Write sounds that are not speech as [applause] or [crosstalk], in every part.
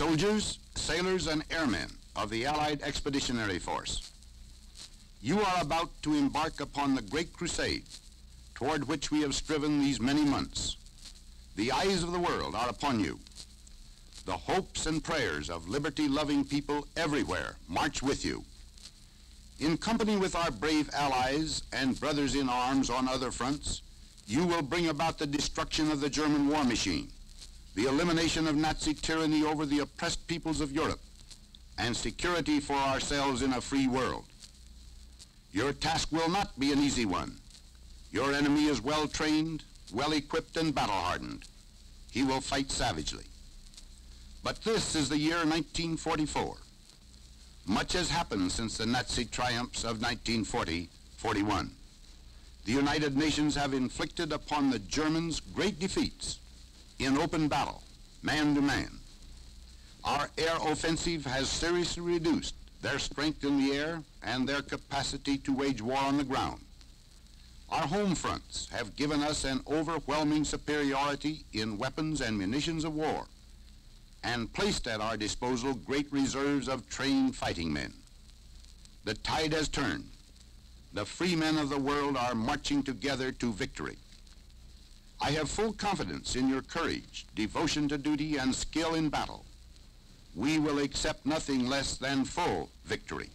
soldiers, sailors, and airmen of the Allied Expeditionary Force. You are about to embark upon the great crusade toward which we have striven these many months. The eyes of the world are upon you. The hopes and prayers of liberty-loving people everywhere march with you. In company with our brave allies and brothers in arms on other fronts, you will bring about the destruction of the German war machine, the elimination of Nazi tyranny over the oppressed peoples of Europe, and security for ourselves in a free world. Your task will not be an easy one. Your enemy is well trained, well equipped, and battle hardened. He will fight savagely. But this is the year 1944. Much has happened since the Nazi triumphs of 1940-41. The United Nations have inflicted upon the Germans great defeats in open battle, man to man. Our air offensive has seriously reduced their strength in the air and their capacity to wage war on the ground. Our home fronts have given us an overwhelming superiority in weapons and munitions of war and placed at our disposal great reserves of trained fighting men. The tide has turned. The free men of the world are marching together to victory. I have full confidence in your courage, devotion to duty, and skill in battle. We will accept nothing less than full victory.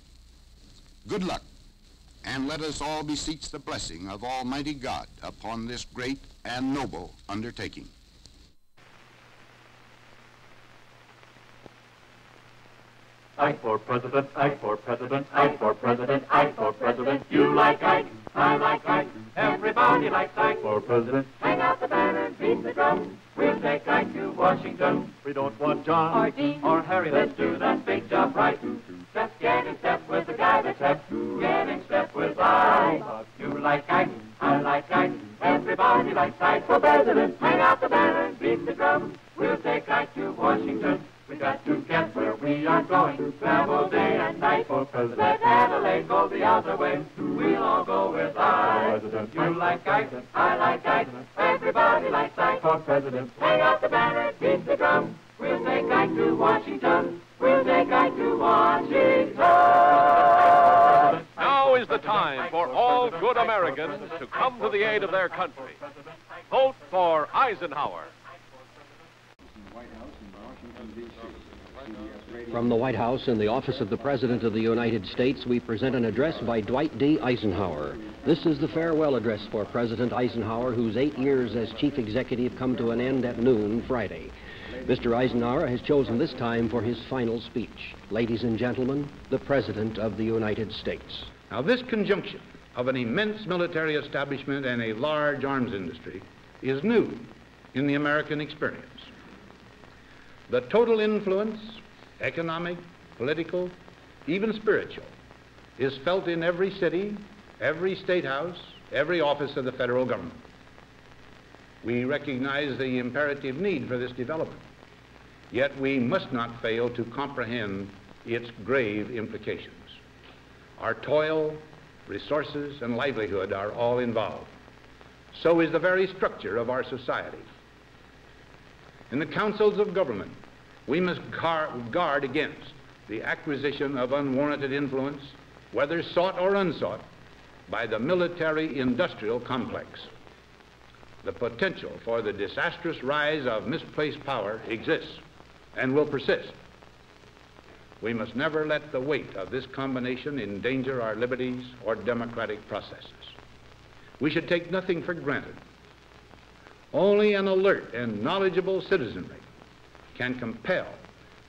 Good luck, and let us all beseech the blessing of Almighty God upon this great and noble undertaking. Ike for president, Ike for president, Ike for president, Ike for president. You like Ike, I like Ike, everybody likes Ike for president. Hang out the banner, beat the drum, we'll take Ike to Washington. We don't want John Or Dean. or Harry, let's do that big job right. Let's get in step with the guy that's hep, get in step with Ike. You like Ike, I like Ike, everybody likes Ike for president. Hang out the banner, beat the drum, we'll take Ike to Washington. We got to get where we are going, To travel day and night for president. Let Adlai go the other way, we'll all go with I. You like Ike, I like Ike, everybody likes Ike for president. Hang out the banner, beat the drum, we'll take Ike to Washington, we'll take Ike to Washington. Now is the time for all good Americans to come to the aid of their country. Vote for Eisenhower. From the White House in the office of the President of the United States, we present an address by Dwight D. Eisenhower. This is the farewell address for President Eisenhower, whose eight years as chief executive come to an end at noon Friday. Mr. Eisenhower has chosen this time for his final speech. Ladies and gentlemen, the President of the United States. Now, this conjunction of an immense military establishment and a large arms industry is new in the American experience. The total influence, economic, political, even spiritual, is felt in every city, every state house, every office of the federal government. We recognize the imperative need for this development, yet we must not fail to comprehend its grave implications. Our toil, resources, and livelihood are all involved. So is the very structure of our society. In the councils of government, we must guard against the acquisition of unwarranted influence, whether sought or unsought, by the military industrial complex. The potential for the disastrous rise of misplaced power exists and will persist. We must never let the weight of this combination endanger our liberties or democratic processes. We should take nothing for granted. Only an alert and knowledgeable citizenry can compel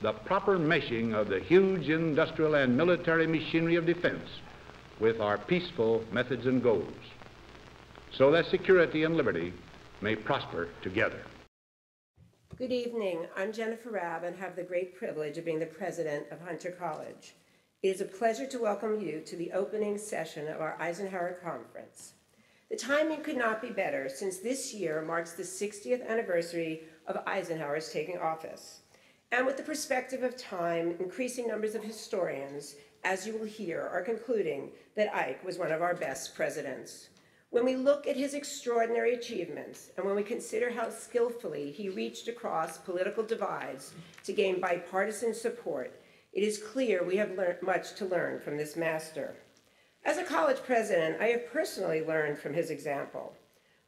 the proper meshing of the huge industrial and military machinery of defense with our peaceful methods and goals, so that security and liberty may prosper together. Good evening. I'm Jennifer Raab and have the great privilege of being the president of Hunter College. It is a pleasure to welcome you to the opening session of our Eisenhower Conference. The timing could not be better since this year marks the 60th anniversary of Eisenhower's taking office. And with the perspective of time, increasing numbers of historians, as you will hear, are concluding that Ike was one of our best presidents. When we look at his extraordinary achievements and when we consider how skillfully he reached across political divides to gain bipartisan support, it is clear we have much to learn from this master. As a college president, I have personally learned from his example.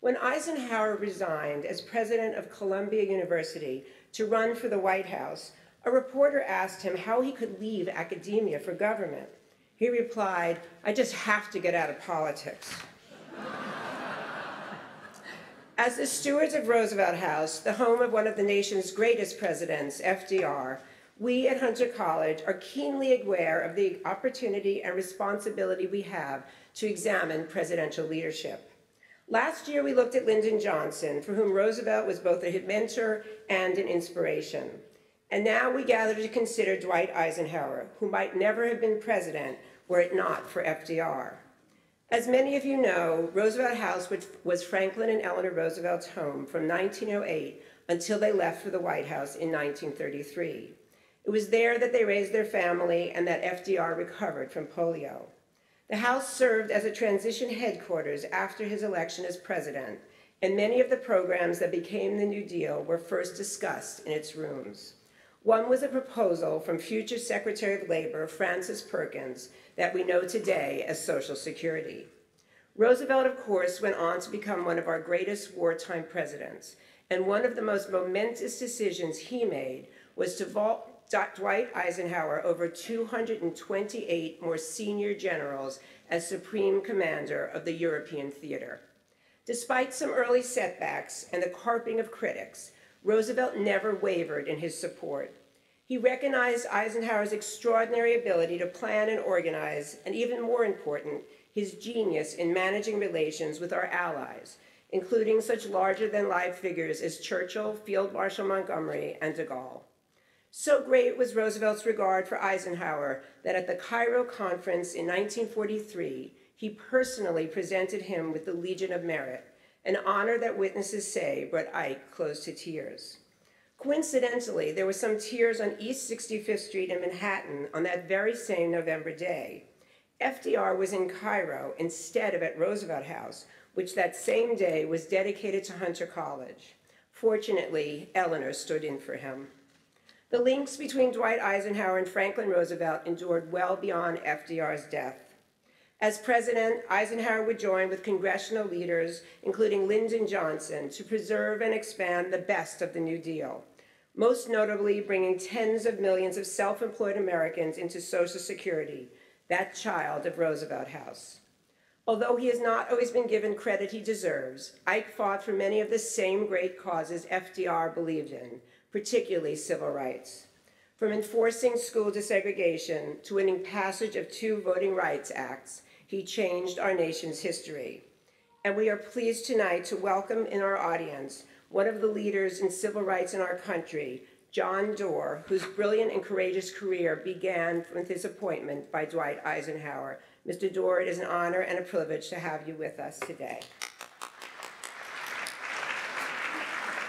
When Eisenhower resigned as president of Columbia University to run for the White House, a reporter asked him how he could leave academia for government. He replied, I just have to get out of politics. As the stewards of Roosevelt House, the home of one of the nation's greatest presidents, FDR, we at Hunter College are keenly aware of the opportunity and responsibility we have to examine presidential leadership. Last year, we looked at Lyndon Johnson, for whom Roosevelt was both a mentor and an inspiration. And now we gather to consider Dwight Eisenhower, who might never have been president were it not for FDR. As many of you know, Roosevelt House which was Franklin and Eleanor Roosevelt's home from 1908 until they left for the White House in 1933. It was there that they raised their family and that FDR recovered from polio. The House served as a transition headquarters after his election as president, and many of the programs that became the New Deal were first discussed in its rooms. One was a proposal from future Secretary of Labor Frances Perkins that we know today as Social Security. Roosevelt, of course, went on to become one of our greatest wartime presidents, and one of the most momentous decisions he made was to vault Dwight Eisenhower over 228 more senior generals as Supreme Commander of the European Theater. Despite some early setbacks and the carping of critics, Roosevelt never wavered in his support. He recognized Eisenhower's extraordinary ability to plan and organize, and even more important, his genius in managing relations with our allies, including such larger than life figures as Churchill, Field Marshal Montgomery, and de Gaulle. So great was Roosevelt's regard for Eisenhower that at the Cairo Conference in 1943, he personally presented him with the Legion of Merit, an honor that witnesses say brought Ike close to tears. Coincidentally, there were some tears on East 65th Street in Manhattan on that very same November day. FDR was in Cairo instead of at Roosevelt House, which that same day was dedicated to Hunter College. Fortunately, Eleanor stood in for him. The links between Dwight Eisenhower and Franklin Roosevelt endured well beyond FDR's death. As president, Eisenhower would join with congressional leaders, including Lyndon Johnson, to preserve and expand the best of the New Deal, most notably bringing tens of millions of self-employed Americans into Social Security, that child of Roosevelt House. Although he has not always been given credit he deserves, Ike fought for many of the same great causes FDR believed in, particularly civil rights. From enforcing school desegregation to winning passage of two Voting Rights Acts, he changed our nation's history. And we are pleased tonight to welcome in our audience one of the leaders in civil rights in our country, John Doar, whose brilliant and courageous career began with his appointment by Dwight Eisenhower. Mr. Doar, it is an honor and a privilege to have you with us today.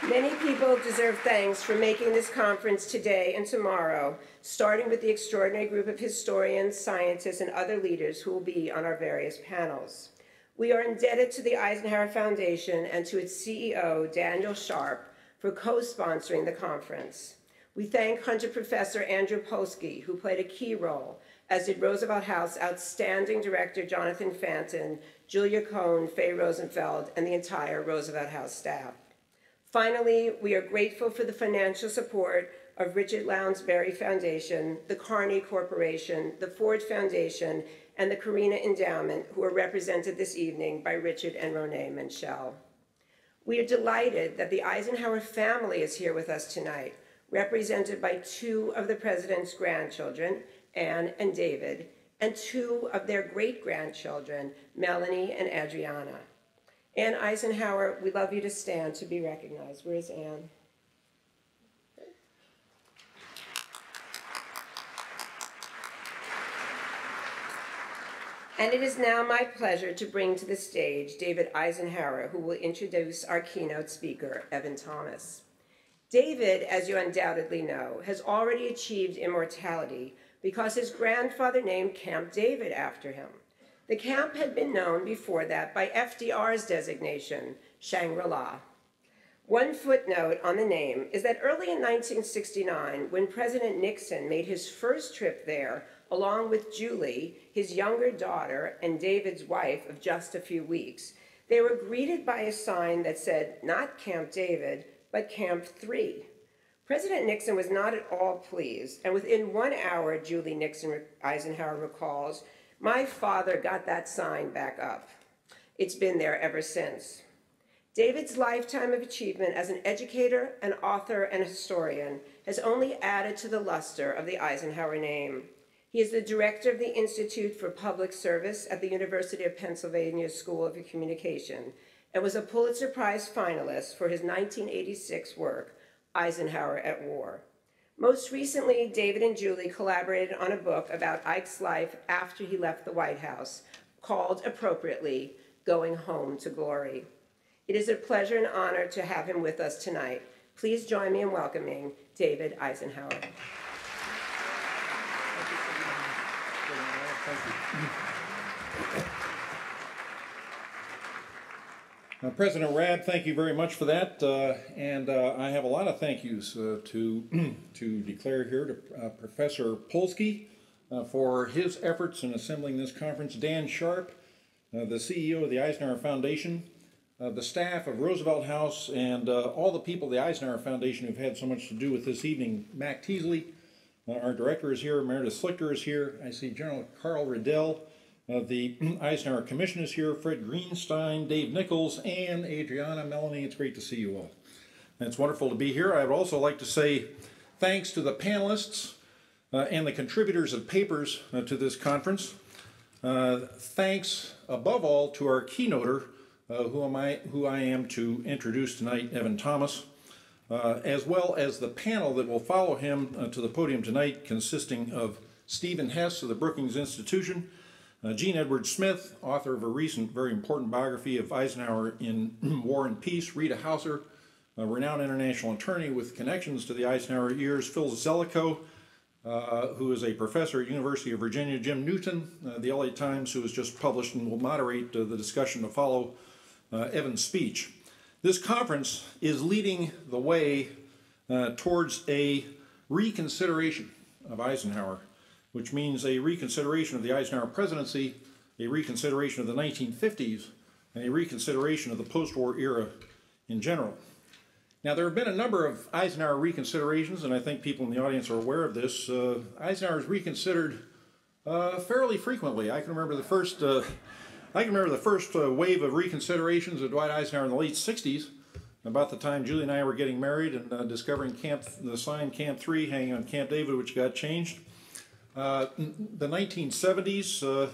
Many people deserve thanks for making this conference today and tomorrow, starting with the extraordinary group of historians, scientists, and other leaders who will be on our various panels. We are indebted to the Eisenhower Foundation and to its CEO, Daniel Sharp, for co-sponsoring the conference. We thank Hunter Professor Andrew Polsky, who played a key role, as did Roosevelt House outstanding director Jonathan Fanton, Julia Cohn, Faye Rosenfeld, and the entire Roosevelt House staff. Finally, we are grateful for the financial support of Richard Lounsbery Foundation, the Carnegie Corporation, the Ford Foundation, and the Charina Endowment, who are represented this evening by Richard and Renee Menschel. We are delighted that the Eisenhower family is here with us tonight, represented by two of the president's grandchildren, Anne and David, and two of their great-grandchildren, Melanie and Adriana. Anne Eisenhower, we love you to stand to be recognized. Where is Anne? And it is now my pleasure to bring to the stage David Eisenhower, who will introduce our keynote speaker, Evan Thomas. David, as you undoubtedly know, has already achieved immortality because his grandfather named Camp David after him. The camp had been known before that by FDR's designation, Shangri La. One footnote on the name is that early in 1969, when President Nixon made his first trip there, along with Julie, his younger daughter, and David's wife of just a few weeks, they were greeted by a sign that said not Camp David, but Camp 3. President Nixon was not at all pleased, and within one hour, Julie Nixon Eisenhower recalls, my father got that sign back up. It's been there ever since. David's lifetime of achievement as an educator, an author, and a historian has only added to the luster of the Eisenhower name. He is the director of the Institute for Public Service at the University of Pennsylvania School of Communication and was a Pulitzer Prize finalist for his 1986 work, Eisenhower at War. Most recently, David and Julie collaborated on a book about Ike's life after he left the White House, called appropriately, Going Home to Glory. It is a pleasure and honor to have him with us tonight. Please join me in welcoming David Eisenhower. Uh, President Rad, thank you very much for that. Uh, and uh, I have a lot of thank yous uh, to, [clears throat] to declare here to uh, Professor Polsky uh, for his efforts in assembling this conference, Dan Sharp, the CEO of the Eisenhower Foundation, the staff of Roosevelt House, and all the people of the Eisenhower Foundation who've had so much to do with this evening. Mac Teasley, our director is here, Meredith Slichter is here. I see General Carl Riddell. Uh, the [clears throat] Eisenhower Commission is here, Fred Greenstein, Dave Nichols, and Adriana Melanie. It's great to see you all. It's wonderful to be here. I would also like to say thanks to the panelists uh, and the contributors of papers uh, to this conference. Uh, thanks above all to our keynoter, uh, who, am I, who I am to introduce tonight, Evan Thomas, uh, as well as the panel that will follow him to the podium tonight, consisting of Stephen Hess of the Brookings Institution, uh, Jean Edward Smith, author of a recent, very important biography of Eisenhower in [clears throat] War and Peace. Rita Hauser, a renowned international attorney with connections to the Eisenhower years. Phil Zelikow, uh, who is a professor at University of Virginia. Jim Newton, uh, the LA Times, who has just published and will moderate uh, the discussion to follow uh, Evan's speech. This conference is leading the way uh, towards a reconsideration of Eisenhower which means a reconsideration of the Eisenhower presidency, a reconsideration of the 1950s, and a reconsideration of the post-war era in general. Now, there have been a number of Eisenhower reconsiderations, and I think people in the audience are aware of this. Uh, Eisenhower is reconsidered uh, fairly frequently. I can remember the first, uh, I can remember the first uh, wave of reconsiderations of Dwight Eisenhower in the late '60s, about the time Julie and I were getting married and uh, discovering Camp, the sign Camp Three hanging on Camp David, which got changed. Uh, the 1970s, uh,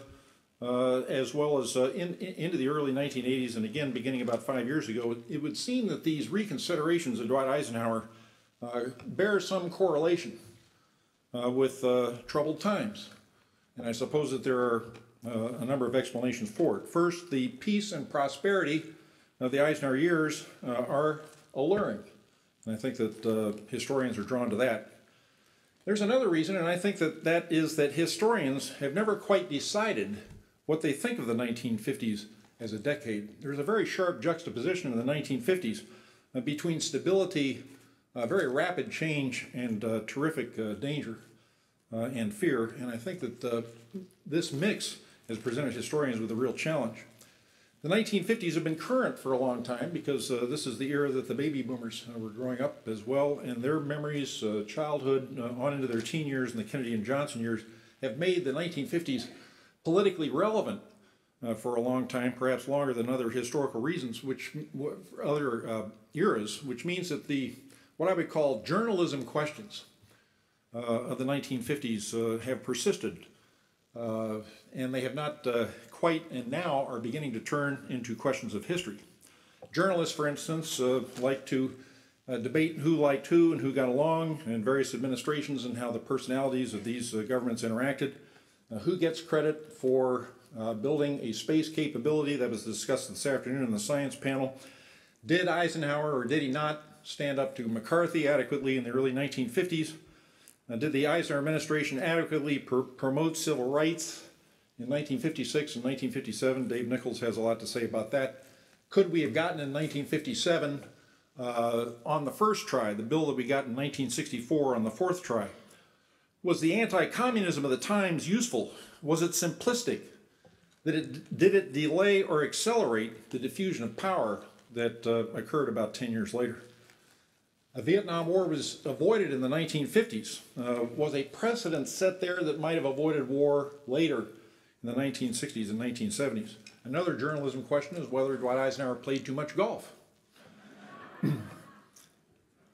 uh, as well as in, in, into the early 1980s, and again beginning about five years ago, it would seem that these reconsiderations of Dwight Eisenhower bear some correlation with troubled times. And I suppose that there are uh, a number of explanations for it. First, the peace and prosperity of the Eisenhower years uh, are alluring. And I think that uh, historians are drawn to that. There's another reason, and I think that that is that historians have never quite decided what they think of the 1950s as a decade. There's a very sharp juxtaposition in the 1950s uh, between stability, uh, very rapid change, and uh, terrific uh, danger uh, and fear. And I think that uh, this mix has presented historians with a real challenge. The 1950s have been current for a long time because uh, this is the era that the baby boomers uh, were growing up as well, and their memories, uh, childhood, uh, on into their teen years and the Kennedy and Johnson years, have made the 1950s politically relevant uh, for a long time, perhaps longer than other historical reasons, which other uh, eras, which means that the what I would call journalism questions of the 1950s have persisted. And they have not quite and now are beginning to turn into questions of history. Journalists, for instance, uh, like to uh, debate who liked who and who got along in various administrations and how the personalities of these uh, governments interacted. Uh, who gets credit for building a space capability that was discussed this afternoon in the science panel. Did Eisenhower or did he not stand up to McCarthy adequately in the early 1950s? did the Eisenhower administration adequately pr promote civil rights in 1956 and 1957. Dave Nichols has a lot to say about that. Could we have gotten in 1957 uh, on the first try, the bill that we got in 1964 on the fourth try? Was the anti-communism of the times useful? Was it simplistic? Did it, did it delay or accelerate the diffusion of power that uh, occurred about 10 years later? A Vietnam War was avoided in the 1950s. Uh, was a precedent set there that might have avoided war later in the 1960s and 1970s? Another journalism question is whether Dwight Eisenhower played too much golf.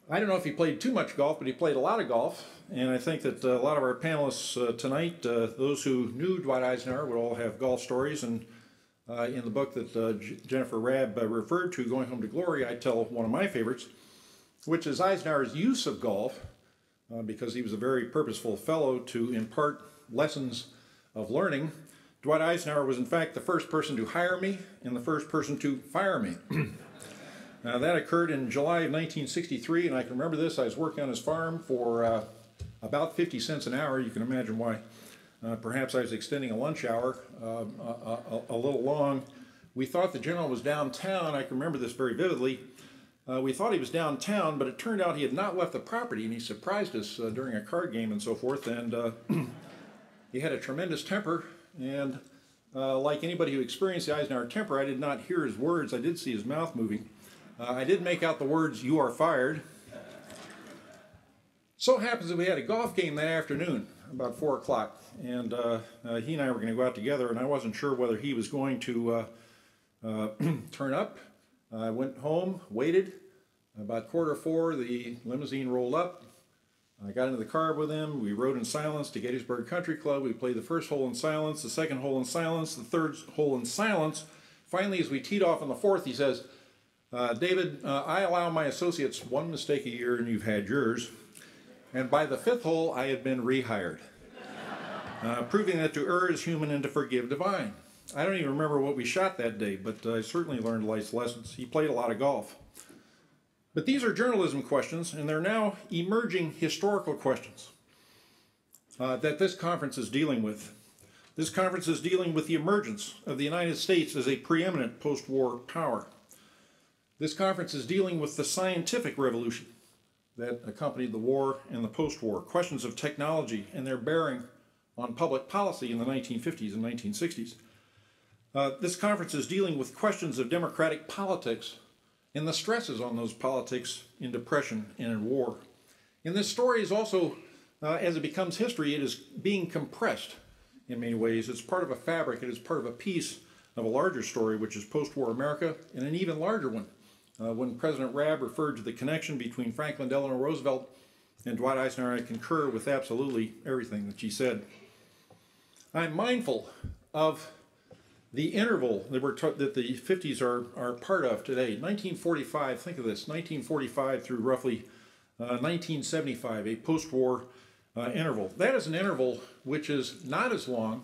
I don't know if he played too much golf, but he played a lot of golf. And I think that uh, a lot of our panelists uh, tonight, uh, those who knew Dwight Eisenhower, would all have golf stories. And uh, in the book that uh, Jennifer Raab uh, referred to, Going Home to Glory, I tell one of my favorites, which is Eisenhower's use of golf, because he was a very purposeful fellow to impart lessons of learning. Dwight Eisenhower was, in fact, the first person to hire me and the first person to fire me. [clears throat] Now, that occurred in July of 1963, and I can remember this. I was working on his farm for uh, about 50 cents an hour. You can imagine why. Uh, perhaps I was extending a lunch hour uh, a, a, a, little long. We thought the general was downtown. I can remember this very vividly. Uh, we thought he was downtown, but it turned out he had not left the property, and he surprised us uh, during a card game and so forth. And uh, [clears throat] he had a tremendous temper, and like anybody who experienced the Eisenhower temper, I did not hear his words. I did see his mouth moving. Uh, I did make out the words, you are fired. So happens that we had a golf game that afternoon, about 4 o'clock, and uh, uh, he and I were going to go out together, and I wasn't sure whether he was going to uh, uh, [clears throat] turn up. I went home, waited. About quarter four, the limousine rolled up. I got into the car with him. We rode in silence to Gettysburg Country Club. We played the first hole in silence, the second hole in silence, the third hole in silence. Finally, as we teed off on the fourth, he says, uh, David, uh, I allow my associates one mistake a year, and you've had yours. And by the fifth hole, I had been rehired, [laughs] uh, proving that to err is human and to forgive divine. I don't even remember what we shot that day, but I certainly learned life's lessons. He played a lot of golf. But these are journalism questions, and they're now emerging historical questions uh, that this conference is dealing with. This conference is dealing with the emergence of the United States as a preeminent post war power. This conference is dealing with the scientific revolution that accompanied the war and the post-war, questions of technology and their bearing on public policy in the 1950s and 1960s. Uh, this conference is dealing with questions of democratic politics and the stresses on those politics in depression and in war. And this story is also, uh, as it becomes history, it is being compressed in many ways. It's part of a fabric, it is part of a piece of a larger story, which is post-war America, and an even larger one, uh, when President Raab referred to the connection between Franklin Delano Roosevelt and Dwight Eisenhower, I concur with absolutely everything that she said. I'm mindful of the interval that, we're that the 50s are, are part of today. 1945, think of this, 1945 through roughly uh, 1975, a post-war uh, interval. That is an interval which is not as long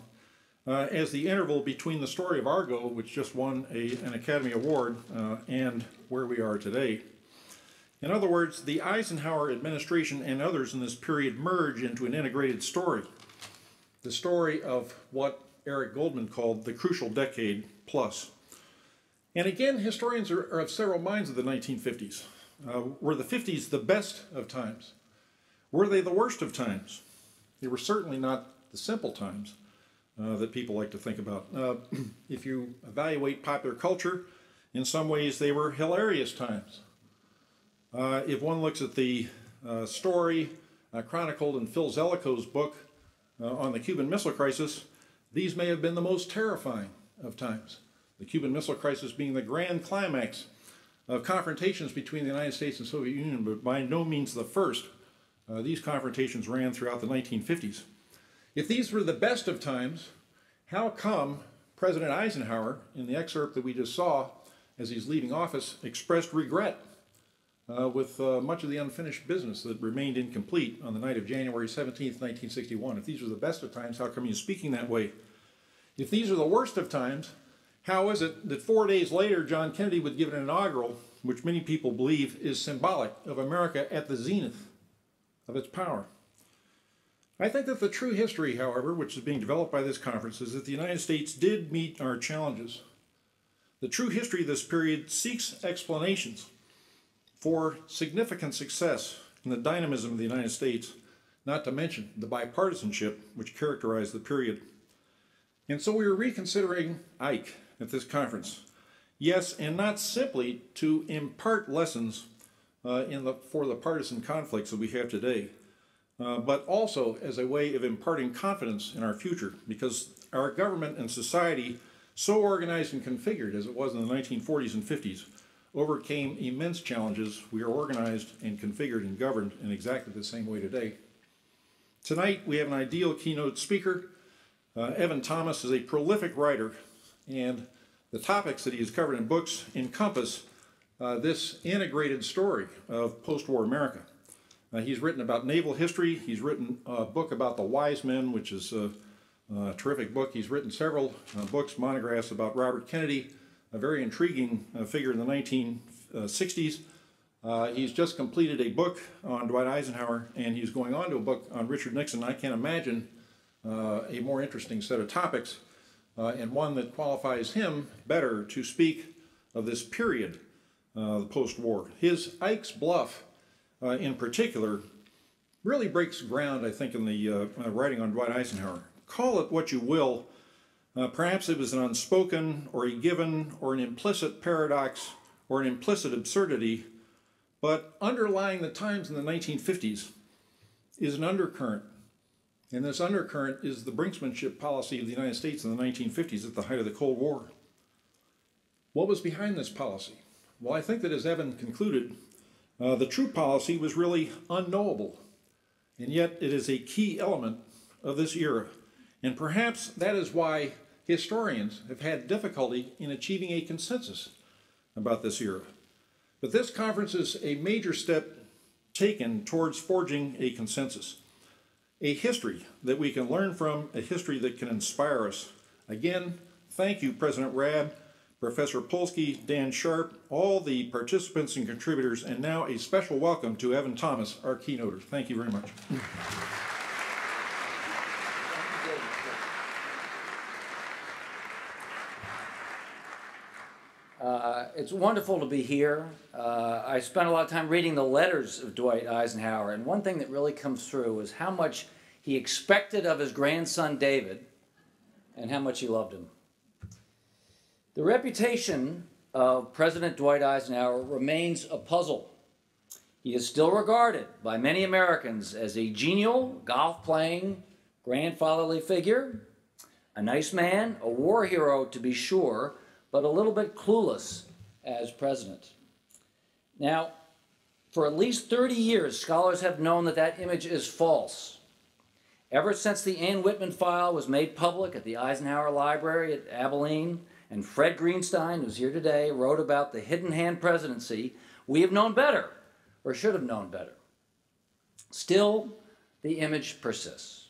uh, as the interval between the story of Argo, which just won a, an Academy Award, uh, and where we are today. In other words, the Eisenhower administration and others in this period merge into an integrated story. The story of what Eric Goldman called the crucial decade plus. And again, historians are, are of several minds of the 1950s. Uh, were the 50s the best of times? Were they the worst of times? They were certainly not the simple times uh, that people like to think about. Uh, [clears throat] if you evaluate popular culture, in some ways they were hilarious times. Uh, if one looks at the uh, story uh, chronicled in Phil Zelikows' book on the Cuban Missile Crisis, these may have been the most terrifying of times. The Cuban Missile Crisis being the grand climax of confrontations between the United States and Soviet Union, but by no means the first. Uh, these confrontations ran throughout the 1950s. If these were the best of times, how come President Eisenhower, in the excerpt that we just saw as he's leaving office, expressed regret uh, with uh, much of the unfinished business that remained incomplete on the night of January 17, 1961? If these were the best of times, how come he's speaking that way? If these are the worst of times, how is it that four days later John Kennedy would give an inaugural, which many people believe is symbolic of America at the zenith of its power? I think that the true history, however, which is being developed by this conference, is that the United States did meet our challenges. The true history of this period seeks explanations for significant success in the dynamism of the United States, not to mention the bipartisanship which characterized the period. And so we are reconsidering Ike at this conference. Yes, and not simply to impart lessons uh, in the, for the partisan conflicts that we have today, uh, but also as a way of imparting confidence in our future, because our government and society, so organized and configured as it was in the 1940s and 50s, overcame immense challenges. We are organized and configured and governed in exactly the same way today. Tonight, we have an ideal keynote speaker. Uh, Evan Thomas is a prolific writer, and the topics that he has covered in books encompass uh, this integrated story of post-war America. Uh, he's written about naval history. He's written a book about the wise men, which is a, a terrific book. He's written several uh, books, monographs about Robert Kennedy, a very intriguing uh, figure in the 1960s. Uh, he's just completed a book on Dwight Eisenhower, and he's going on to a book on Richard Nixon. I can't imagine uh, a more interesting set of topics, uh, and one that qualifies him better to speak of this period, uh, the post-war. His Ike's Bluff, in particular, really breaks ground, I think, in the writing on Dwight Eisenhower. Call it what you will, uh, perhaps it was an unspoken or a given or an implicit paradox or an implicit absurdity, but underlying the times in the 1950s is an undercurrent. And this undercurrent is the brinksmanship policy of the United States in the 1950s at the height of the Cold War. What was behind this policy? Well, I think that as Evan concluded, uh, the true policy was really unknowable, and yet it is a key element of this era. And perhaps that is why historians have had difficulty in achieving a consensus about this era. But this conference is a major step taken towards forging a consensus, a history that we can learn from, a history that can inspire us. Again, thank you, President Raab, Professor Polsky, Dan Sharp, all the participants and contributors, and now a special welcome to Evan Thomas, our keynoter. Thank you very much. Uh, it's wonderful to be here. Uh, I spent a lot of time reading the letters of Dwight Eisenhower, and one thing that really comes through is how much he expected of his grandson David and how much he loved him. The reputation of President Dwight Eisenhower remains a puzzle. He is still regarded by many Americans as a genial, golf playing, grandfatherly figure, a nice man, a war hero to be sure but a little bit clueless as president. Now, for at least 30 years, scholars have known that that image is false. Ever since the Ann Whitman file was made public at the Eisenhower Library at Abilene, and Fred Greenstein, who's here today, wrote about the hidden hand presidency, we have known better, or should have known better. Still, the image persists.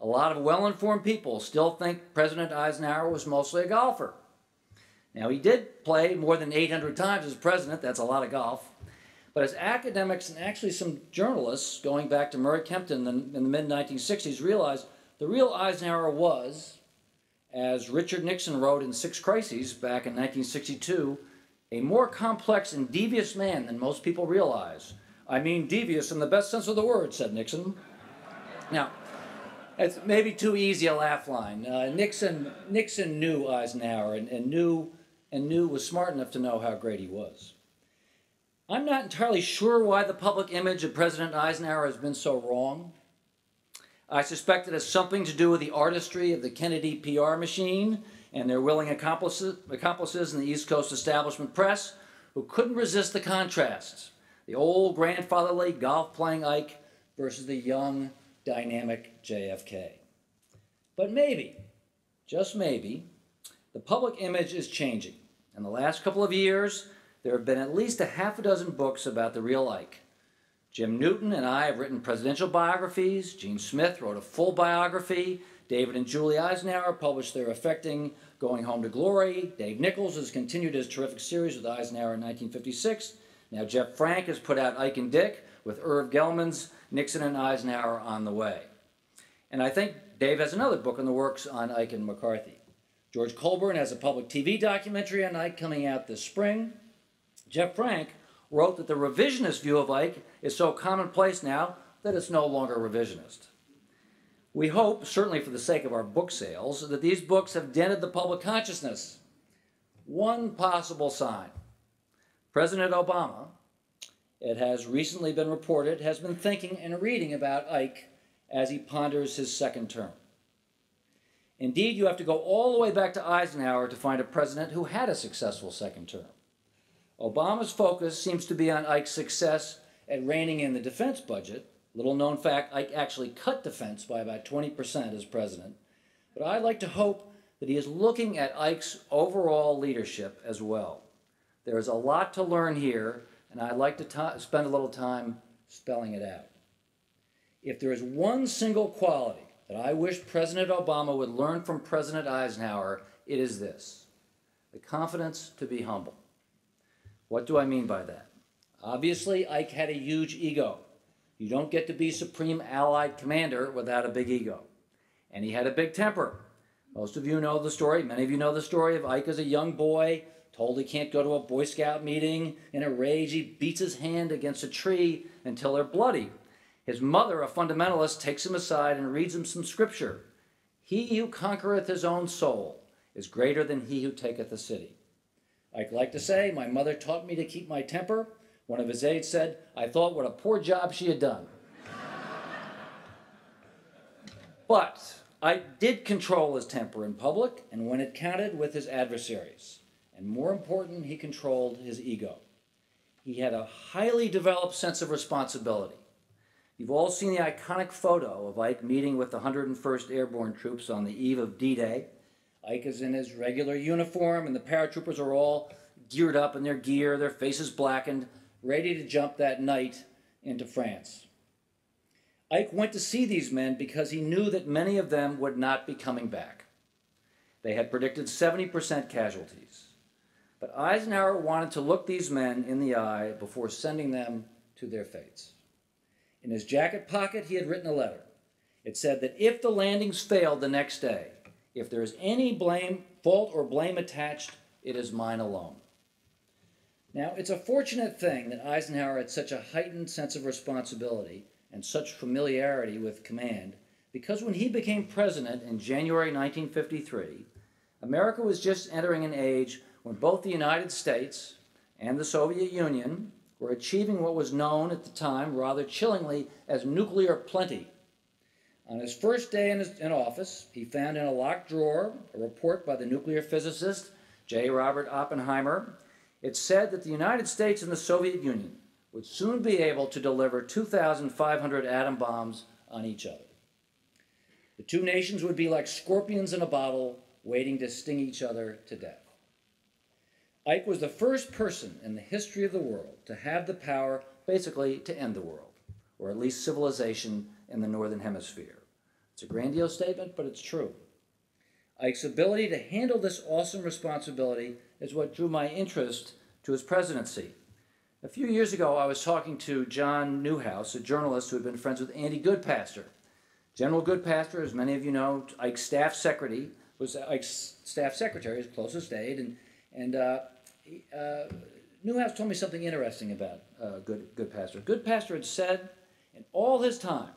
A lot of well informed people still think President Eisenhower was mostly a golfer. Now, he did play more than 800 times as president. That's a lot of golf. But as academics and actually some journalists going back to Murray Kempton in the, mid 1960s realized, the real Eisenhower was, as Richard Nixon wrote in Six Crises back in 1962, a more complex and devious man than most people realize. I mean, devious in the best sense of the word, said Nixon. Now, it's maybe too easy a laugh line. Uh, Nixon, Nixon knew Eisenhower and, and knew and knew was smart enough to know how great he was. I'm not entirely sure why the public image of President Eisenhower has been so wrong. I suspect it has something to do with the artistry of the Kennedy PR machine and their willing accomplices, accomplices in the East Coast establishment press who couldn't resist the contrasts the old grandfatherly golf playing Ike versus the young, dynamic JFK. But maybe, just maybe, the public image is changing. In the last couple of years, there have been at least a half a dozen books about the real Ike. Jim Newton and I have written presidential biographies. Jean Smith wrote a full biography. David and Julie Eisenhower published their affecting Going Home to Glory. Dave Nichols has continued his terrific series with Eisenhower in 1956. Now Jeff Frank has put out Ike and Dick with Irv Gellman's Nixon and Eisenhower on the way. And I think Dave has another book in the works on Ike and McCarthy. George Colburn has a public TV documentary on Ike coming out this spring. Jeff Frank wrote that the revisionist view of Ike is so commonplace now that it's no longer revisionist. We hope, certainly for the sake of our book sales, that these books have dented the public consciousness. One possible sign President Obama, it has recently been reported, has been thinking and reading about Ike as he ponders his second term. Indeed, you have to go all the way back to Eisenhower to find a president who had a successful second term. Obama's focus seems to be on Ike's success at reining in the defense budget. Little known fact, Ike actually cut defense by about 20% as president. But I'd like to hope that he is looking at Ike's overall leadership as well. There is a lot to learn here, and I'd like to spend a little time spelling it out. If there is one single quality that I wish President Obama would learn from President Eisenhower, it is this the confidence to be humble. What do I mean by that? Obviously, Ike had a huge ego. You don't get to be Supreme Allied Commander without a big ego. And he had a big temper. Most of you know the story, many of you know the story of Ike as a young boy, told he can't go to a Boy Scout meeting. In a rage, he beats his hand against a tree until they're bloody. His mother, a fundamentalist, takes him aside and reads him some scripture. He who conquereth his own soul is greater than he who taketh a city. I'd like to say, my mother taught me to keep my temper. One of his aides said, I thought what a poor job she had done. [laughs] but I did control his temper in public and when it counted with his adversaries. And more important, he controlled his ego. He had a highly developed sense of responsibility. You've all seen the iconic photo of Ike meeting with the 101st Airborne Troops on the eve of D Day Ike is in his regular uniform, and the paratroopers are all geared up in their gear, their faces blackened, ready to jump that night into France. Ike went to see these men because he knew that many of them would not be coming back. They had predicted 70% casualties. But Eisenhower wanted to look these men in the eye before sending them to their fates. In his jacket pocket, he had written a letter. It said that if the landings failed the next day, if there is any blame, fault, or blame attached, it is mine alone. Now, it's a fortunate thing that Eisenhower had such a heightened sense of responsibility and such familiarity with command, because when he became president in January 1953, America was just entering an age when both the United States and the Soviet Union were achieving what was known at the time rather chillingly as nuclear plenty on his first day in, his, in office, he found in a locked drawer a report by the nuclear physicist J. Robert Oppenheimer. It said that the United States and the Soviet Union would soon be able to deliver 2,500 atom bombs on each other. The two nations would be like scorpions in a bottle waiting to sting each other to death. Ike was the first person in the history of the world to have the power, basically, to end the world, or at least civilization in the Northern Hemisphere. It's a grandiose statement, but it's true. Ike's ability to handle this awesome responsibility is what drew my interest to his presidency. A few years ago, I was talking to John Newhouse, a journalist who had been friends with Andy Goodpaster. General Goodpaster, as many of you know, Ike's staff secretary, was Ike's staff secretary, his closest aide, and, and uh, he, uh, Newhouse told me something interesting about uh, Good, Goodpaster. Goodpaster had said in all his time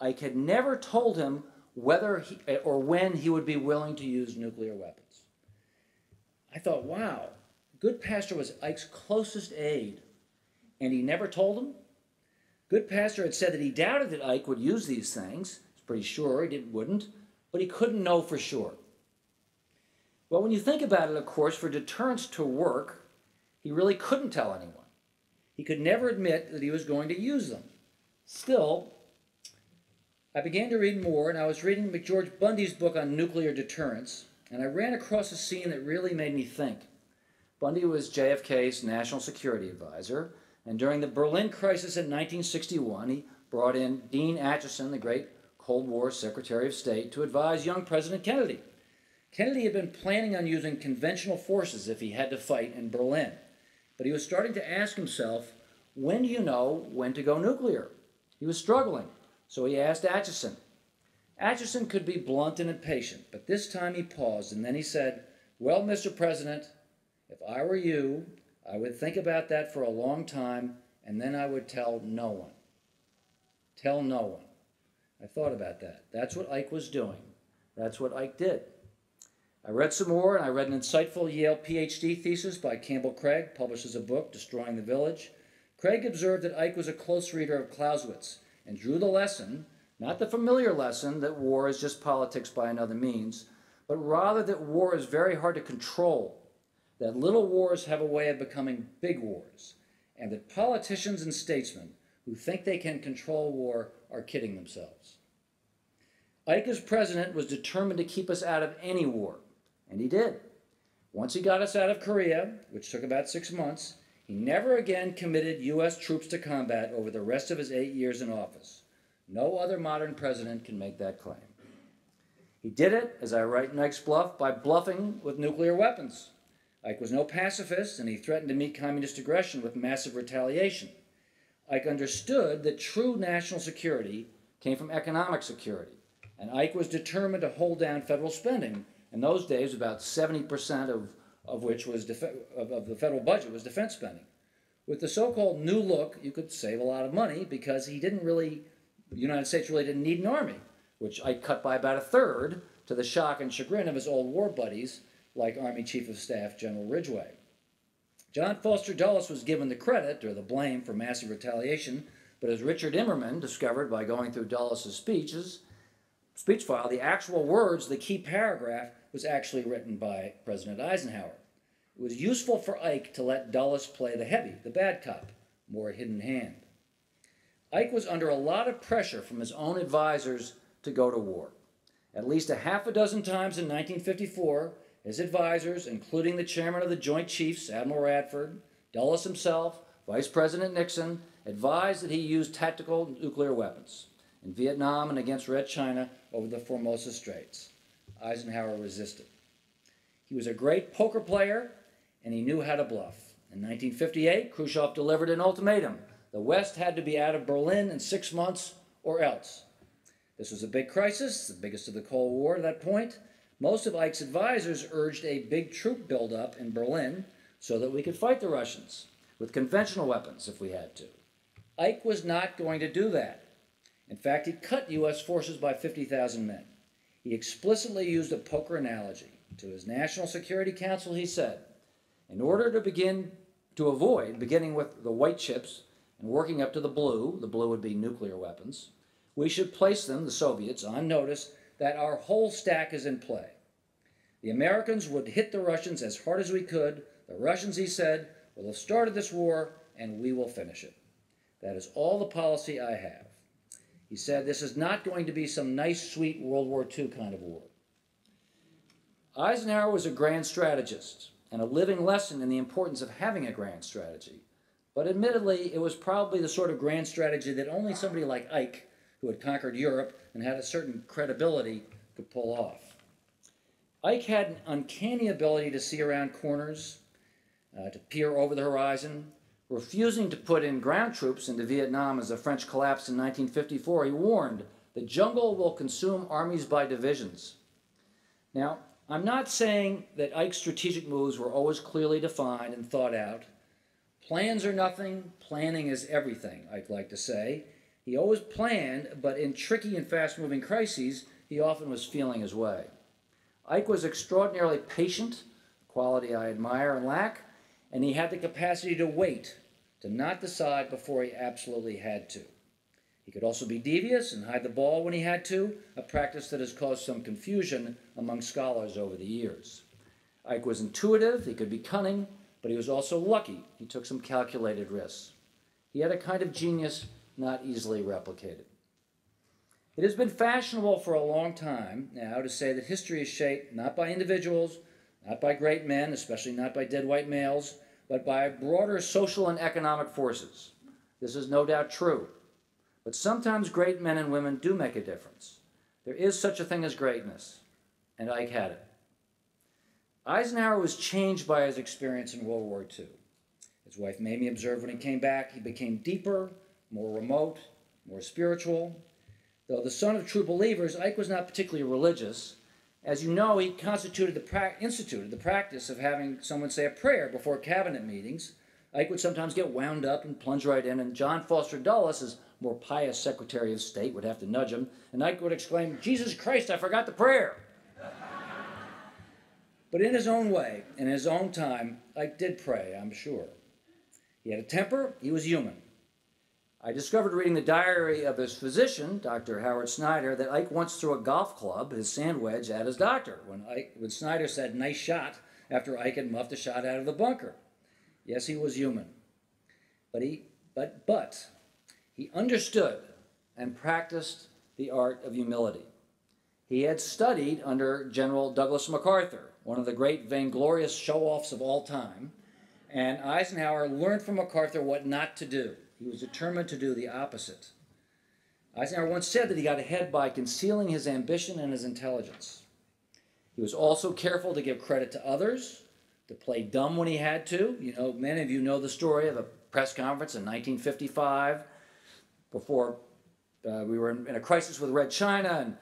Ike had never told him whether he, or when he would be willing to use nuclear weapons. I thought, wow, Goodpaster was Ike's closest aide, and he never told him? Goodpaster had said that he doubted that Ike would use these things. He's pretty sure he didn't, wouldn't, but he couldn't know for sure. Well, when you think about it, of course, for deterrence to work, he really couldn't tell anyone. He could never admit that he was going to use them. Still, I began to read more, and I was reading McGeorge Bundy's book on nuclear deterrence, and I ran across a scene that really made me think. Bundy was JFK's national security advisor, and during the Berlin crisis in 1961, he brought in Dean Acheson, the great Cold War Secretary of State, to advise young President Kennedy. Kennedy had been planning on using conventional forces if he had to fight in Berlin, but he was starting to ask himself, when do you know when to go nuclear? He was struggling. So he asked Acheson. Atchison could be blunt and impatient, but this time he paused and then he said, Well, Mr. President, if I were you, I would think about that for a long time and then I would tell no one. Tell no one. I thought about that. That's what Ike was doing. That's what Ike did. I read some more, and I read an insightful Yale PhD thesis by Campbell Craig, published as a book, Destroying the Village. Craig observed that Ike was a close reader of Clausewitz and drew the lesson, not the familiar lesson that war is just politics by another means, but rather that war is very hard to control, that little wars have a way of becoming big wars, and that politicians and statesmen who think they can control war are kidding themselves. Ike, as president, was determined to keep us out of any war, and he did. Once he got us out of Korea, which took about six months, he never again committed U.S. troops to combat over the rest of his eight years in office. No other modern president can make that claim. He did it, as I write in Ike's Bluff, by bluffing with nuclear weapons. Ike was no pacifist, and he threatened to meet communist aggression with massive retaliation. Ike understood that true national security came from economic security, and Ike was determined to hold down federal spending. In those days, about 70% of, of which was of, of the federal budget was defense spending. With the so-called new look, you could save a lot of money because he didn't really, the United States really didn't need an army, which Ike cut by about a third to the shock and chagrin of his old war buddies like Army Chief of Staff General Ridgway. John Foster Dulles was given the credit or the blame for massive retaliation, but as Richard Immerman discovered by going through Dulles' speeches, speech file, the actual words, the key paragraph, was actually written by President Eisenhower. It was useful for Ike to let Dulles play the heavy, the bad cop, more hidden hand. Ike was under a lot of pressure from his own advisors to go to war. At least a half a dozen times in 1954, his advisors, including the chairman of the Joint Chiefs, Admiral Radford, Dulles himself, Vice President Nixon, advised that he use tactical nuclear weapons in Vietnam and against Red China over the Formosa Straits. Eisenhower resisted. He was a great poker player and he knew how to bluff. In 1958, Khrushchev delivered an ultimatum. The West had to be out of Berlin in six months or else. This was a big crisis, the biggest of the Cold War at that point, most of Ike's advisors urged a big troop buildup in Berlin so that we could fight the Russians with conventional weapons if we had to. Ike was not going to do that. In fact, he cut U.S. forces by 50,000 men. He explicitly used a poker analogy. To his National Security Council, he said, in order to begin to avoid beginning with the white chips and working up to the blue, the blue would be nuclear weapons, we should place them, the Soviets, on notice that our whole stack is in play. The Americans would hit the Russians as hard as we could. The Russians, he said, will have started this war and we will finish it. That is all the policy I have. He said this is not going to be some nice, sweet World War II kind of war. Eisenhower was a grand strategist and a living lesson in the importance of having a grand strategy. But admittedly, it was probably the sort of grand strategy that only somebody like Ike who had conquered Europe and had a certain credibility, could pull off. Ike had an uncanny ability to see around corners, uh, to peer over the horizon. Refusing to put in ground troops into Vietnam as the French collapsed in 1954, he warned the jungle will consume armies by divisions. Now, I'm not saying that Ike's strategic moves were always clearly defined and thought out. Plans are nothing, planning is everything, I'd like to say, he always planned, but in tricky and fast moving crises, he often was feeling his way. Ike was extraordinarily patient, quality I admire and lack, and he had the capacity to wait, to not decide before he absolutely had to. He could also be devious and hide the ball when he had to, a practice that has caused some confusion among scholars over the years. Ike was intuitive, he could be cunning, but he was also lucky. He took some calculated risks. He had a kind of genius not easily replicated. It has been fashionable for a long time now to say that history is shaped not by individuals, not by great men, especially not by dead white males, but by broader social and economic forces. This is no doubt true. But sometimes great men and women do make a difference. There is such a thing as greatness, and Ike had it. Eisenhower was changed by his experience in World War II. His wife Mamie observed when he came back, he became deeper, more remote, more spiritual. Though the son of true believers, Ike was not particularly religious. As you know, he constituted the instituted the practice of having someone say a prayer before cabinet meetings. Ike would sometimes get wound up and plunge right in, and John Foster Dulles, his more pious Secretary of State, would have to nudge him, and Ike would exclaim, Jesus Christ, I forgot the prayer. but in his own way, in his own time, Ike did pray, I'm sure. He had a temper, he was human. I discovered reading the diary of his physician, Dr. Howard Snyder, that Ike once threw a golf club, his sand wedge, at his doctor when, Ike, when Snyder said, nice shot, after Ike had muffed a shot out of the bunker. Yes, he was human. But he, but, but, he understood and practiced the art of humility. He had studied under General Douglas MacArthur, one of the great vainglorious show offs of all time, and Eisenhower learned from MacArthur what not to do. He was determined to do the opposite. Eisenhower once said that he got ahead by concealing his ambition and his intelligence. He was also careful to give credit to others, to play dumb when he had to. You know, many of you know the story of a press conference in 1955 before uh, we were in, in, a crisis with Red China and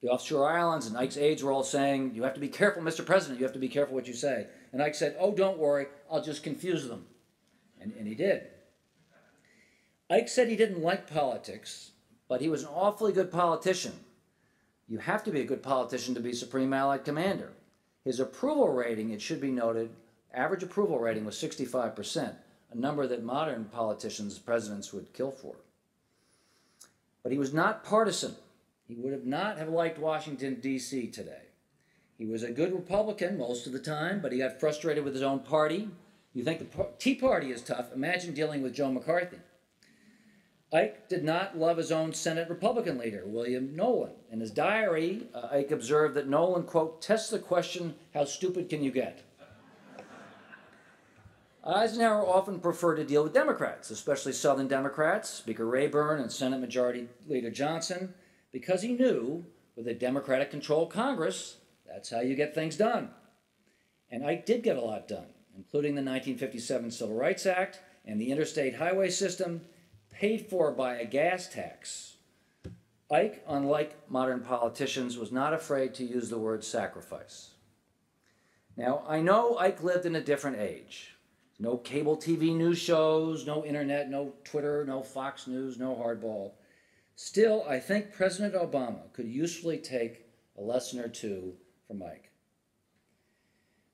the offshore islands, and Ike's aides were all saying, You have to be careful, Mr. President, you have to be careful what you say. And Ike said, Oh, don't worry, I'll just confuse them. And, and he did. Ike said he didn't like politics, but he was an awfully good politician. You have to be a good politician to be Supreme Allied Commander. His approval rating, it should be noted, average approval rating was 65%, a number that modern politicians, presidents would kill for. But he was not partisan. He would have not have liked Washington, D.C. today. He was a good Republican most of the time, but he got frustrated with his own party. You think the Tea Party is tough? Imagine dealing with Joe McCarthy. Ike did not love his own Senate Republican leader, William Knowland. In his diary, uh, Ike observed that Knowland, quote, tests the question, how stupid can you get? Eisenhower often preferred to deal with Democrats, especially Southern Democrats, Speaker Rayburn and Senate Majority Leader Johnson, because he knew with a Democratic controlled Congress, that's how you get things done. And Ike did get a lot done, including the 1957 Civil Rights Act and the interstate highway system paid for by a gas tax. Ike, unlike modern politicians, was not afraid to use the word sacrifice. Now, I know Ike lived in a different age. No cable TV news shows, no internet, no Twitter, no Fox News, no hardball. Still, I think President Obama could usefully take a lesson or two from Ike.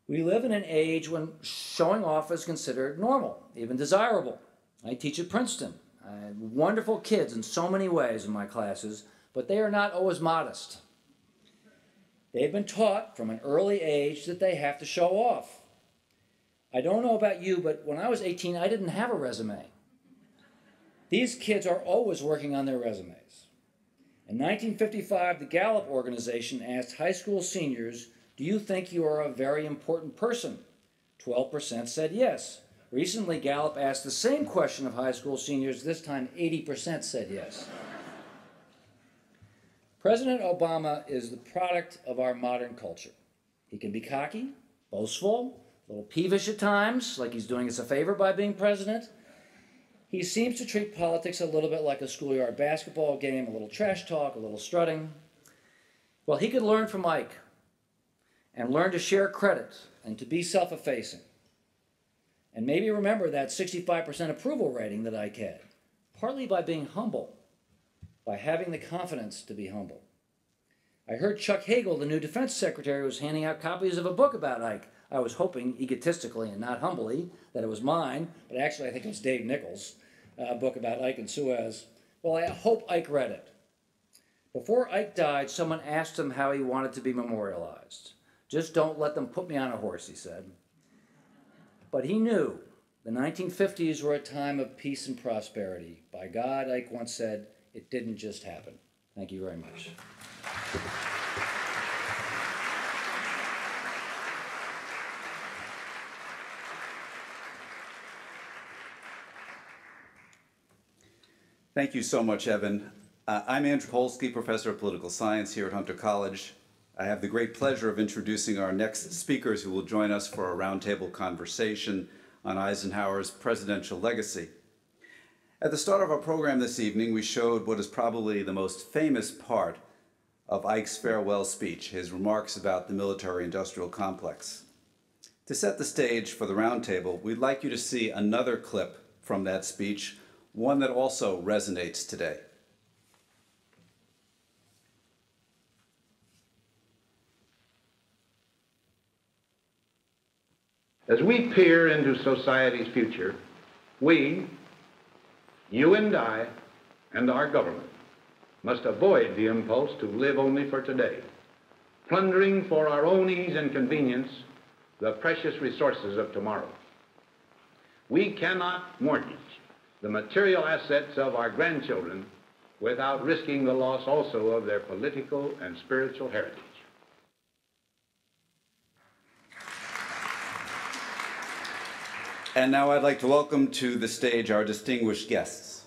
We live in an age when showing off is considered normal, even desirable. I teach at Princeton. Have wonderful kids in so many ways in my classes, but they are not always modest. They've been taught from an early age that they have to show off. I don't know about you, but when I was 18, I didn't have a resume. These kids are always working on their resumes. In 1955, the Gallup organization asked high school seniors, Do you think you are a very important person? 12% said yes. Recently, Gallup asked the same question of high school seniors. This time, 80% said yes. President Obama is the product of our modern culture. He can be cocky, boastful, a little peevish at times, like he's doing us a favor by being president. He seems to treat politics a little bit like a schoolyard basketball game, a little trash talk, a little strutting. Well, he could learn from Ike and learn to share credit and to be self effacing. And maybe remember that 65% approval rating that Ike had, partly by being humble, by having the confidence to be humble. I heard Chuck Hagel, the new defense secretary, was handing out copies of a book about Ike. I was hoping, egotistically and not humbly, that it was mine, but actually I think it was Dave Nichols' uh, book about Ike and Suez. Well, I hope Ike read it. Before Ike died, someone asked him how he wanted to be memorialized. Just don't let them put me on a horse, he said. But he knew the 1950s were a time of peace and prosperity. By God, Ike once said, it didn't just happen. Thank you very much. Thank you so much, Evan. Uh, I'm Andrew Polsky, professor of political science here at Hunter College. I have the great pleasure of introducing our next speakers who will join us for a roundtable conversation on Eisenhower's presidential legacy. At the start of our program this evening, we showed what is probably the most famous part of Ike's farewell speech, his remarks about the military industrial complex. To set the stage for the roundtable, we'd like you to see another clip from that speech, one that also resonates today. As we peer into society's future, we, you and I, and our government must avoid the impulse to live only for today, plundering for our own ease and convenience the precious resources of tomorrow. We cannot mortgage the material assets of our grandchildren without risking the loss also of their political and spiritual heritage. And now I'd like to welcome to the stage our distinguished guests.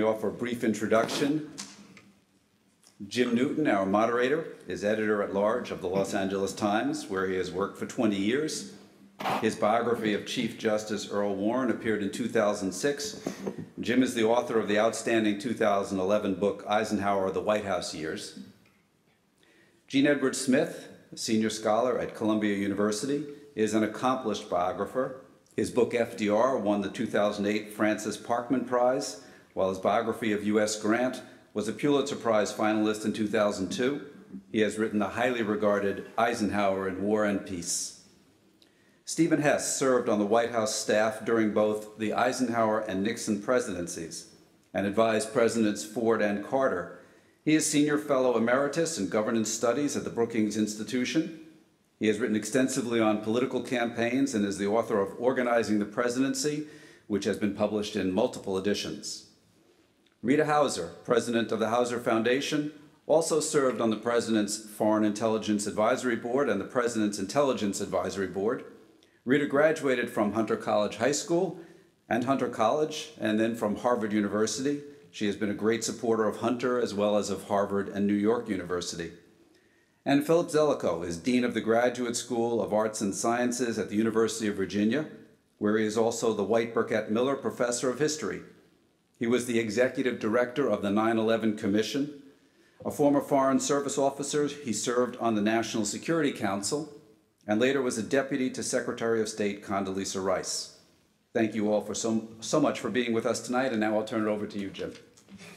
Me offer a brief introduction. Jim Newton, our moderator, is editor at large of the Los Angeles Times, where he has worked for 20 years. His biography of Chief Justice Earl Warren appeared in 2006. Jim is the author of the outstanding 2011 book, Eisenhower, The White House Years. Jean Edward Smith, a senior scholar at Columbia University, is an accomplished biographer. His book, FDR, won the 2008 Francis Parkman Prize, while his biography of U.S. Grant was a Pulitzer Prize finalist in 2002. He has written the highly regarded Eisenhower in War and Peace. Stephen Hess served on the White House staff during both the Eisenhower and Nixon presidencies and advised Presidents Ford and Carter. He is Senior Fellow Emeritus in Governance Studies at the Brookings Institution. He has written extensively on political campaigns and is the author of Organizing the Presidency, which has been published in multiple editions. Rita Hauser, president of the Hauser Foundation, also served on the President's Foreign Intelligence Advisory Board and the President's Intelligence Advisory Board. Rita graduated from Hunter College High School and Hunter College, and then from Harvard University. She has been a great supporter of Hunter as well as of Harvard and New York University. And Philip Zelikow is Dean of the Graduate School of Arts and Sciences at the University of Virginia, where he is also the White Burkett Miller Professor of History. He was the Executive Director of the 9 11 Commission. A former Foreign Service officer, he served on the National Security Council and later was a deputy to Secretary of State Condoleezza Rice. Thank you all for so, so much for being with us tonight, and now I'll turn it over to you, Jim.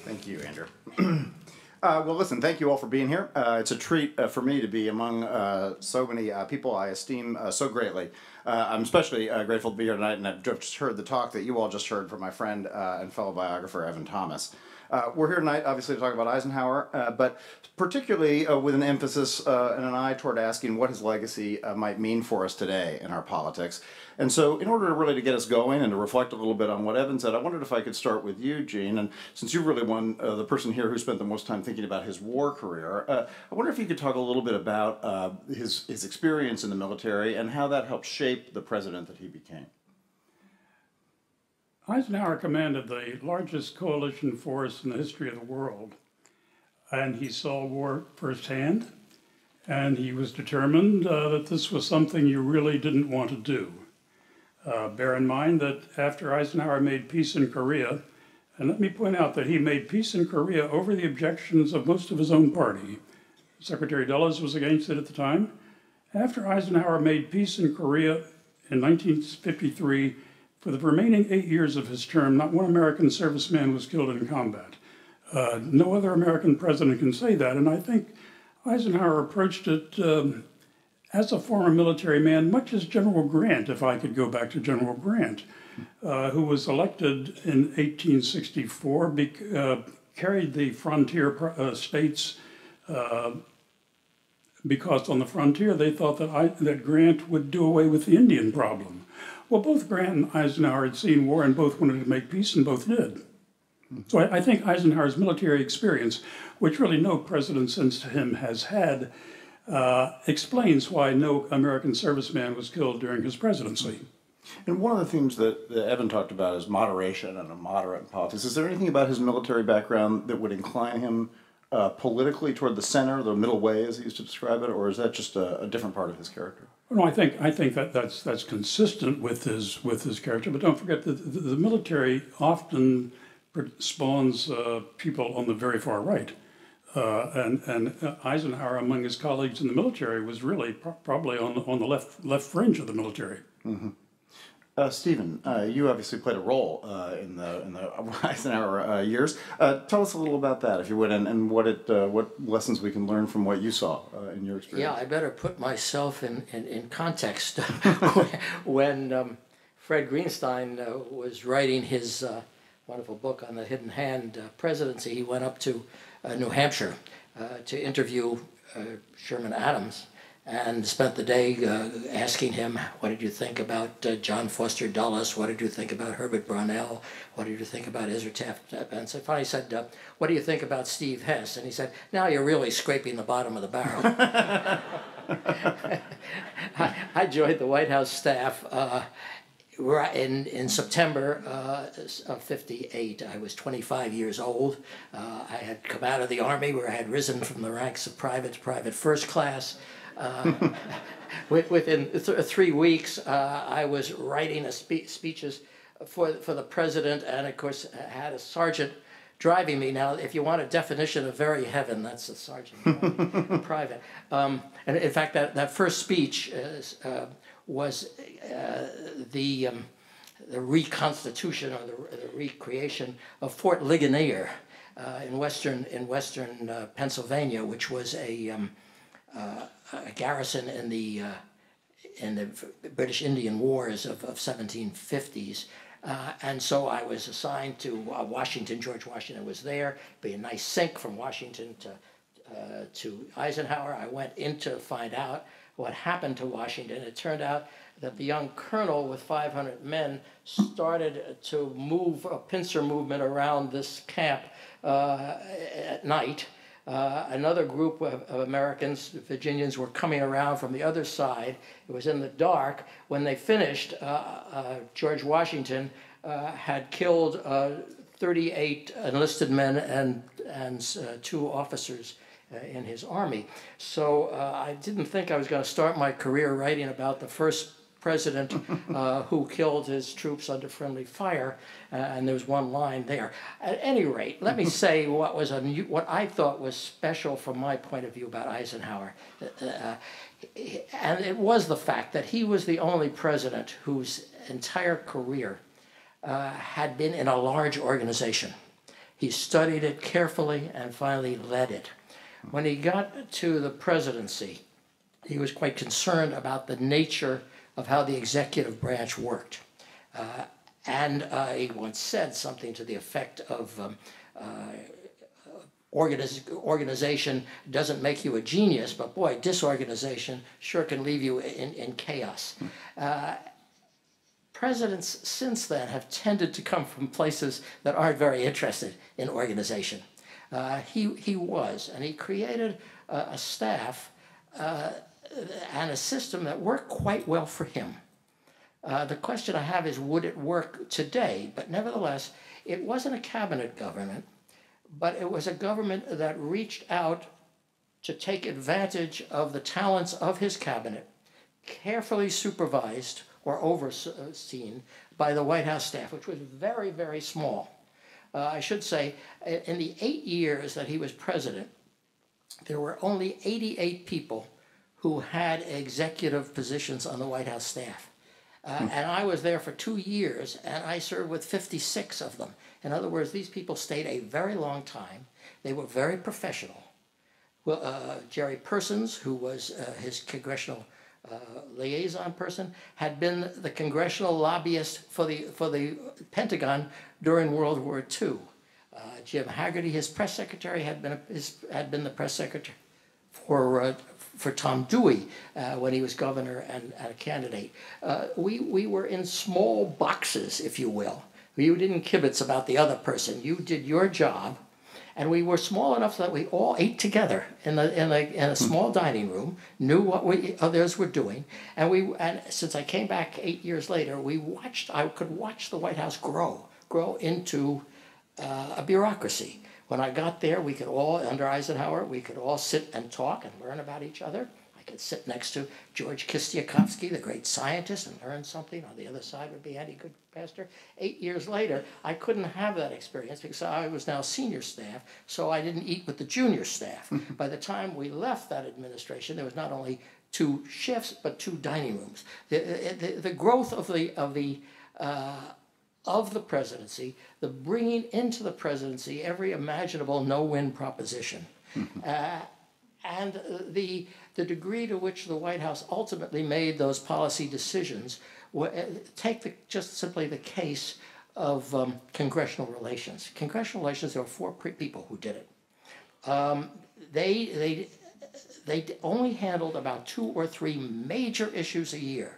Thank you, Andrew. [clears throat] Uh, well, listen, thank you all for being here. Uh, it's a treat uh, for me to be among uh, so many uh, people I esteem uh, so greatly. I'm especially grateful to be here tonight, and I've just heard the talk that you all just heard from my friend and fellow biographer, Evan Thomas. Uh, we're here tonight, obviously, to talk about Eisenhower, uh, but particularly uh, with an emphasis uh, and an eye toward asking what his legacy uh, might mean for us today in our politics. And so, in order to really to get us going and to reflect a little bit on what Evan said, I wondered if I could start with you, Jean. And since you're really one, uh, the person here who spent the most time thinking about his war career, I wonder if you could talk a little bit about his his experience in the military and how that helped shape the president that he became. Eisenhower commanded the largest coalition force in the history of the world, and he saw war firsthand, and he was determined uh, that this was something you really didn't want to do. Uh, bear in mind that after Eisenhower made peace in Korea, and let me point out that he made peace in Korea over the objections of most of his own party. Secretary Dulles was against it at the time. After Eisenhower made peace in Korea in 1953, for the remaining eight years of his term, not one American serviceman was killed in combat. Uh, no other American president can say that, and I think Eisenhower approached it um, as a former military man, much as General Grant, if I could go back to General Grant, uh, who was elected in 1864, be, uh, carried the frontier uh, states uh, because on the frontier they thought that, I, that Grant would do away with the Indian problem. Well, both Grant and Eisenhower had seen war and both wanted to make peace, and both did. So I, I think Eisenhower's military experience, which really no president since him has had, uh, explains why no American serviceman was killed during his presidency. And one of the themes that, that Evan talked about is moderation and a moderate politics. Is there anything about his military background that would incline him uh, politically toward the center, the middle way, as he used to describe it, or is that just a, a different part of his character? No, I think I think that that's that's consistent with his with his character. But don't forget that the, the military often spawns uh, people on the very far right, uh, and and Eisenhower, among his colleagues in the military, was really pro- probably on the, on the left left fringe of the military. Mm-hmm. Uh, Stephen, uh, you obviously played a role uh, in the in the [laughs] Eisenhower uh, years. Uh, tell us a little about that, if you would, and, and what it uh, what lessons we can learn from what you saw in your experience. Yeah, I better put myself in in, in context. [laughs] [laughs] when um, Fred Greenstein was writing his wonderful book on the Hidden Hand presidency, he went up to New Hampshire to interview Sherman Adams and spent the day uh, asking him, What did you think about uh, John Foster Dulles? What did you think about Herbert Brownell? What did you think about Ezra Taft? And so finally said, uh, What do you think about Steve Hess? And he said, Now you're really scraping the bottom of the barrel. [laughs] [laughs] I, I, joined the White House staff. Uh, in, in September uh, of 58, I was 25 years old. Uh, I had come out of the Army where I had risen from the ranks of private to private first class. Uh, [laughs] within th- three weeks, uh, I was writing spe- speeches for for the president, and of course had a sergeant driving me. Now, if you want a definition of very heaven, that's a sergeant private. [laughs] Um, and in fact, that, that first speech is, uh, was uh, the um, the reconstitution or the, the, recreation of Fort Ligonier uh, in western in western uh, Pennsylvania, which was a um, uh, a garrison in the uh, in the British Indian Wars of, of 1750s. Uh, and so I was assigned to Washington. George Washington was there. Be a nice sync from Washington to to Eisenhower. I went in to find out what happened to Washington. It turned out that the young colonel with 500 men started to move a pincer movement around this camp uh, at night uh, another group of, of, Americans, Virginians, were coming around from the other side. It was in the dark. When they finished, uh, uh, George Washington uh, had killed uh, 38 enlisted men and, and two officers in his army. So I didn't think I was going to start my career writing about the first president [laughs] uh, who killed his troops under friendly fire, uh, and there's one line there. At any rate, let me [laughs] say what was what I thought was special from my point of view about Eisenhower, uh, uh, and it was the fact that he was the only president whose entire career uh, had been in a large organization. He studied it carefully and finally led it. When he got to the presidency, he was quite concerned about the nature of how the executive branch worked. Uh, and uh, he once said something to the effect of um, uh, organiz- organization doesn't make you a genius, but boy, disorganization sure can leave you in, in chaos. Uh, presidents since then have tended to come from places that aren't very interested in organization. Uh, he, he was, and he created a staff uh, and a system that worked quite well for him. Uh, the question I have is would it work today? But nevertheless, it wasn't a cabinet government, but it was a government that reached out to take advantage of the talents of his cabinet, carefully supervised or overseen by the White House staff, which was very, very small. Uh, I should say, in the eight years that he was president, there were only 88 people who had executive positions on the White House staff. Uh, hmm. And I was there for two years, and I served with 56 of them. In other words, these people stayed a very long time. They were very professional. Well, uh, Jerry Persons, who was uh, his congressional uh, liaison person, had been the congressional lobbyist for the, for the Pentagon during World War II. Uh, Jim Hagerty, his press secretary, had been, his, had been the press secretary for, uh, for Tom Dewey uh, when he was governor and, and a candidate. Uh, we, we were in small boxes, if you will. You didn't kibitz about the other person. You did your job. And we were small enough that we all ate together in, the, in, a, in a small dining room, knew what we, others were doing. And, we, and since I came back eight years later, we watched, I could watch the White House grow, grow into uh, a bureaucracy. When I got there, we could all, under Eisenhower, we could all sit and talk and learn about each other. I could sit next to George Kistiakowsky, the great scientist, and learn something. On the other side would be Andy Goodpaster. Eight years later, I couldn't have that experience because I was now senior staff, so I didn't eat with the junior staff. [laughs] By the time we left that administration, there was not only two shifts, but two dining rooms. The, the, the growth of the, of the uh, of the presidency, the bringing into the presidency every imaginable no-win proposition, [laughs] uh, and the the degree to which the White House ultimately made those policy decisions. Uh, take the, just simply the case of um, congressional relations. Congressional relations, there were four people who did it. Um, they, they, they only handled about two or three major issues a year.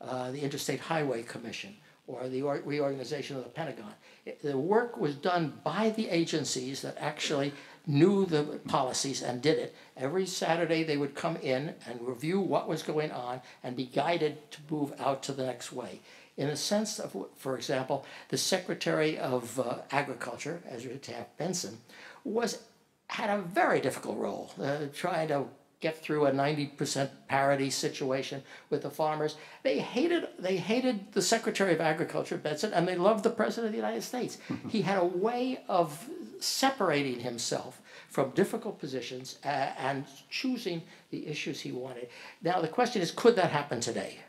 Uh, the Interstate Highway Commission or the reorganization of the Pentagon. It, the work was done by the agencies that actually knew the policies and did it. Every Saturday they would come in and review what was going on and be guided to move out to the next way. In the sense of, for example, the Secretary of uh, Agriculture, Ezra Taft Benson, was had a very difficult role, uh, trying to get through a 90% parity situation with the farmers. They hated, they hated the Secretary of Agriculture, Benson, and they loved the President of the United States. [laughs] he had a way of separating himself from difficult positions uh, and choosing the issues he wanted. Now, the question is could that happen today?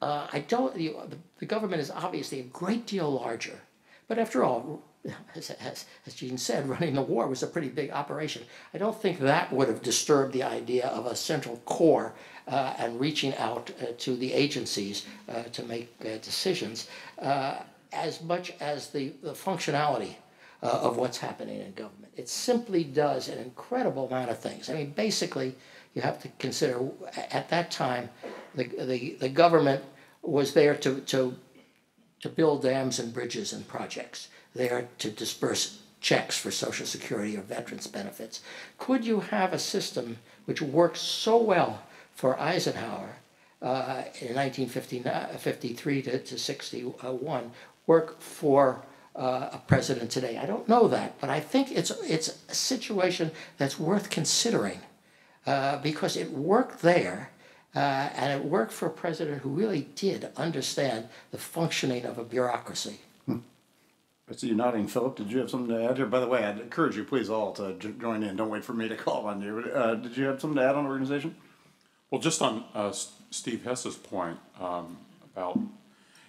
Uh, I don't, the, the government is obviously a great deal larger, but after all, [laughs] as, as, as Jean said, running the war was a pretty big operation. I don't think that would have disturbed the idea of a central core uh, and reaching out uh, to the agencies uh, to make uh, decisions uh, as much as the, the functionality uh, of what's happening in government. It simply does an incredible amount of things. I mean, basically, you have to consider at that time, the, the, the government was there to, to, to build dams and bridges and projects, there to disperse checks for Social Security or veterans benefits. Could you have a system which works so well for Eisenhower uh, in 1953 to, to 61 work for uh, a president today. I don't know that, but I think it's it's a situation that's worth considering uh, because it worked there, uh, and it worked for a president who really did understand the functioning of a bureaucracy. I see you nodding, Philip. Did you have something to add here? By the way, I'd encourage you, please, all to join in. Don't wait for me to [laughs] call on you. Uh, did you have something to add on organization? Well, just on uh, Steve Hess's point um, about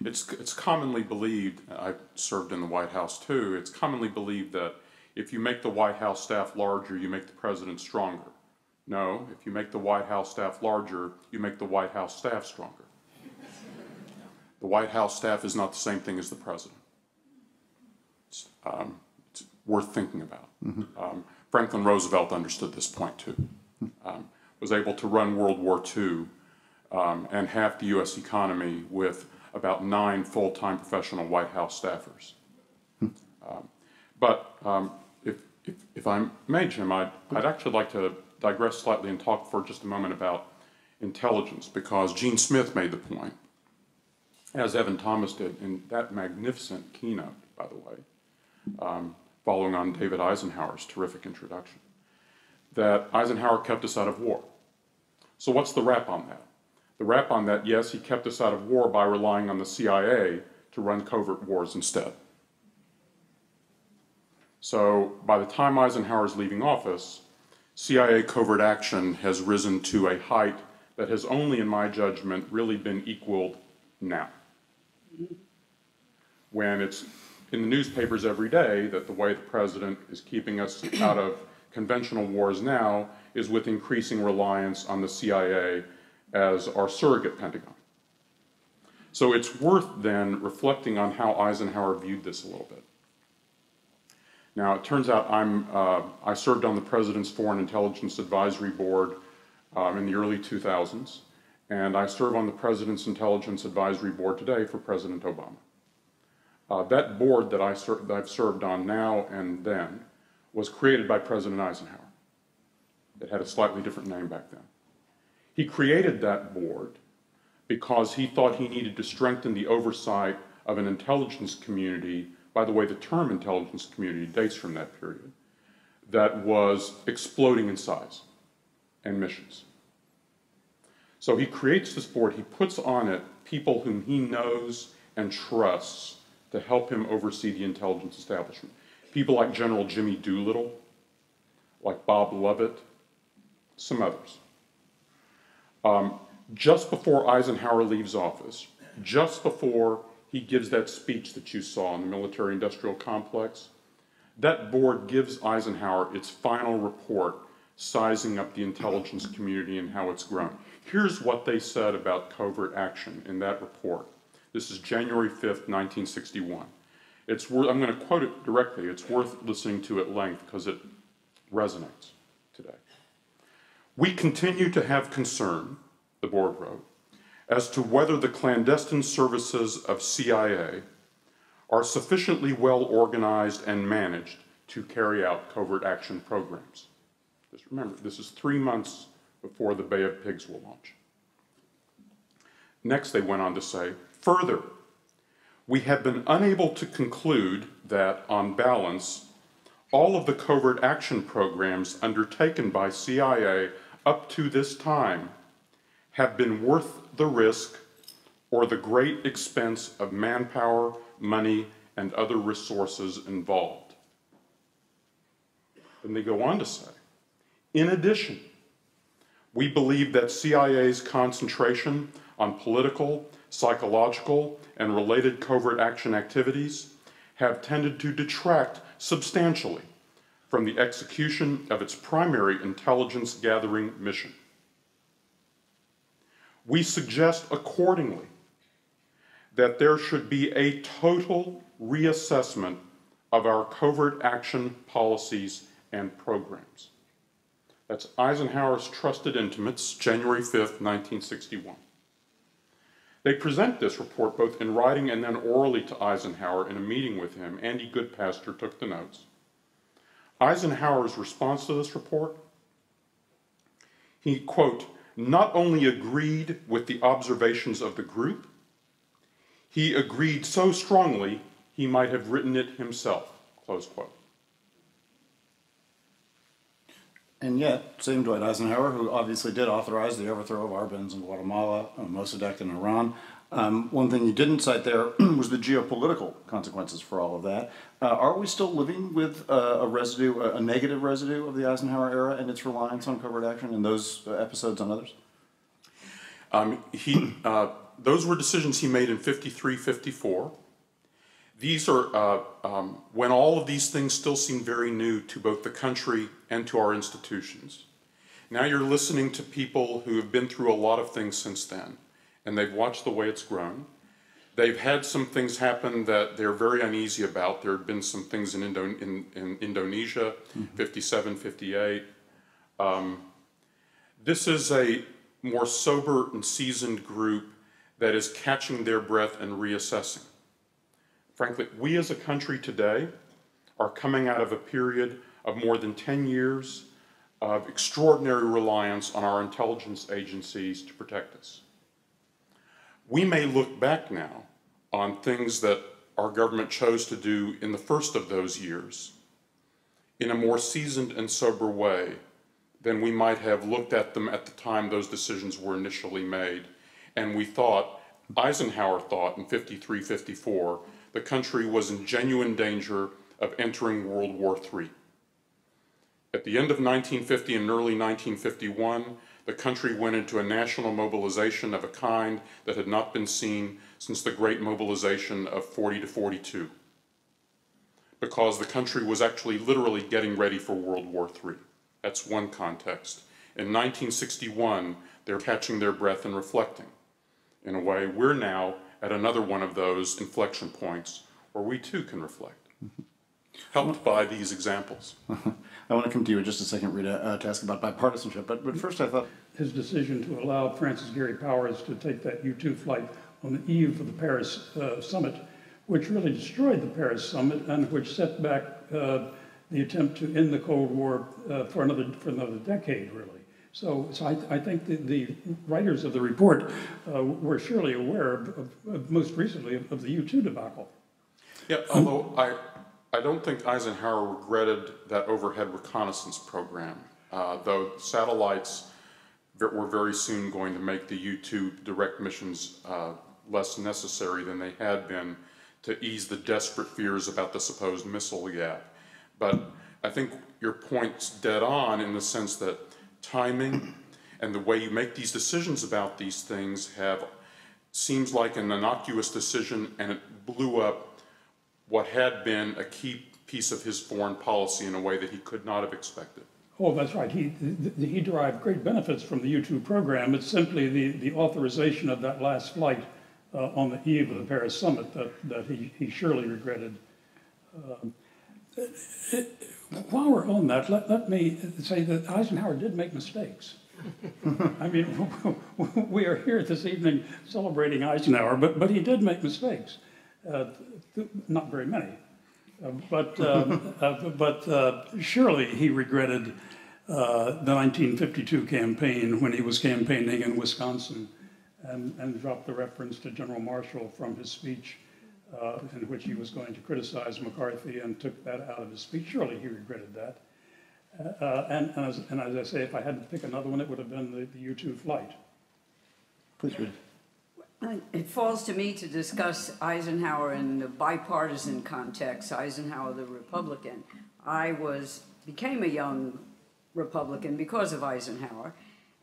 it's, it's commonly believed, I served in the White House too, it's commonly believed that if you make the White House staff larger, you make the president stronger. No, if you make the White House staff larger, you make the White House staff stronger. The White House staff is not the same thing as the president. It's, um, it's worth thinking about. Mm-hmm. Um, Franklin Roosevelt understood this point too. Um, was able to run World War II um, and half the U.S. economy with about nine full-time professional White House staffers. Um, but um, if, if, if, I may, Jim, I'd, I'd actually like to digress slightly and talk for just a moment about intelligence, because Jean Smith made the point, as Evan Thomas did in that magnificent keynote, by the way, um, following on David Eisenhower's terrific introduction, that Eisenhower kept us out of war. So what's the rap on that? The rap on that, yes, he kept us out of war by relying on the CIA to run covert wars instead. So by the time Eisenhower is leaving office, CIA covert action has risen to a height that has only, in my judgment, really been equaled now. When it's in the newspapers every day that the way the president is keeping us out of conventional wars now is with increasing reliance on the CIA as our surrogate Pentagon. So it's worth then reflecting on how Eisenhower viewed this a little bit. Now, it turns out I'm, uh, I served on the President's Foreign Intelligence Advisory Board um, in the early 2000s, and I serve on the President's Intelligence Advisory Board today for President Obama. Uh, that board that, I ser- that I've served on now and then was created by President Eisenhower. It had a slightly different name back then. He created that board because he thought he needed to strengthen the oversight of an intelligence community. By the way, the term intelligence community dates from that period, that was exploding in size and missions. So he creates this board, he puts on it people whom he knows and trusts to help him oversee the intelligence establishment. People like General Jimmy Doolittle, like Bob Lovett, some others. Um, just before Eisenhower leaves office, just before he gives that speech that you saw in the military industrial complex, that board gives Eisenhower its final report sizing up the intelligence community and how it's grown. Here's what they said about covert action in that report. This is January 5th, 1961. It's worth, I'm going to quote it directly. It's worth listening to at length because it resonates today. We continue to have concern, the board wrote, as to whether the clandestine services of CIA are sufficiently well organized and managed to carry out covert action programs. Just remember, this is three months before the Bay of Pigs will launch. Next, they went on to say, further, we have been unable to conclude that, on balance, all of the covert action programs undertaken by CIA up to this time have been worth the risk or the great expense of manpower, money, and other resources involved. And they go on to say, in addition, we believe that CIA's concentration on political, psychological, and related covert action activities have tended to detract substantially from the execution of its primary intelligence gathering mission. We suggest accordingly that there should be a total reassessment of our covert action policies and programs. That's Eisenhower's trusted intimates, January 5th, 1961. They present this report both in writing and then orally to Eisenhower in a meeting with him. Andy Goodpaster took the notes. Eisenhower's response to this report, he, quote, not only agreed with the observations of the group, he agreed so strongly he might have written it himself, close quote. And yet, same Dwight Eisenhower, who obviously did authorize the overthrow of Arbenz in Guatemala, uh, Mossadegh in Iran, um, one thing you didn't cite there [clears throat] was the geopolitical consequences for all of that. Uh, are we still living with uh, a residue, a negative residue of the Eisenhower era and its reliance on covert action and those uh, episodes on others? Um, he, uh, those were decisions he made in 53, 54. These are uh, um, when all of these things still seem very new to both the country and to our institutions. Now you're listening to people who have been through a lot of things since then, and they've watched the way it's grown. They've had some things happen that they're very uneasy about. There have been some things in, Indo- in, in Indonesia, mm-hmm. 57, 58. Um, this is a more sober and seasoned group that is catching their breath and reassessing. Frankly, we as a country today are coming out of a period of more than 10 years of extraordinary reliance on our intelligence agencies to protect us. We may look back now on things that our government chose to do in the first of those years in a more seasoned and sober way than we might have looked at them at the time those decisions were initially made. And we thought, Eisenhower thought in 53 54, the country was in genuine danger of entering World War III. At the end of 1950 and early 1951, the country went into a national mobilization of a kind that had not been seen since the Great Mobilization of 40 to 42, because the country was actually literally getting ready for World War III. That's one context. In 1961, they're catching their breath and reflecting. In a way, we're now at another one of those inflection points where we too can reflect, helped by these examples. [laughs] I want to come to you in just a second, Rita, uh, to ask about bipartisanship. But, but first, I thought his decision to allow Francis Gary Powers to take that U 2 flight on the eve of the Paris uh, summit which really destroyed the Paris summit and which set back uh, the attempt to end the Cold War uh, for another for another decade, really. So, so I, I think the, writers of the report uh, were surely aware, of, of, of most recently, of, of the U-2 debacle. Yeah, although I, I don't think Eisenhower regretted that overhead reconnaissance program, uh, though satellites were very soon going to make the U-2 direct missions uh, less necessary than they had been to ease the desperate fears about the supposed missile gap. But I think your point's dead on in the sense that timing and the way you make these decisions about these things have seems like an innocuous decision and it blew up what had been a key piece of his foreign policy in a way that he could not have expected. Oh, that's right. He, he derived great benefits from the U-2 program. It's simply the, the authorization of that last flight uh, on the eve of the Paris summit that, that he, he surely regretted. Um, while we're on that, let, let me say that Eisenhower did make mistakes. [laughs] I mean, [laughs] we are here this evening celebrating Eisenhower, but, but he did make mistakes. Uh, not very many. Uh, but um, [laughs] uh, but uh, surely he regretted uh, the 1952 campaign when he was campaigning in Wisconsin and, and dropped the reference to General Marshall from his speech uh, in which he was going to criticize McCarthy and took that out of his speech. Surely he regretted that. Uh, and, and, as, and as I say, if I had to pick another one, it would have been the, the U-2 flight. Please read. It falls to me to discuss Eisenhower in the bipartisan context, Eisenhower the Republican. I was, became a young Republican because of Eisenhower.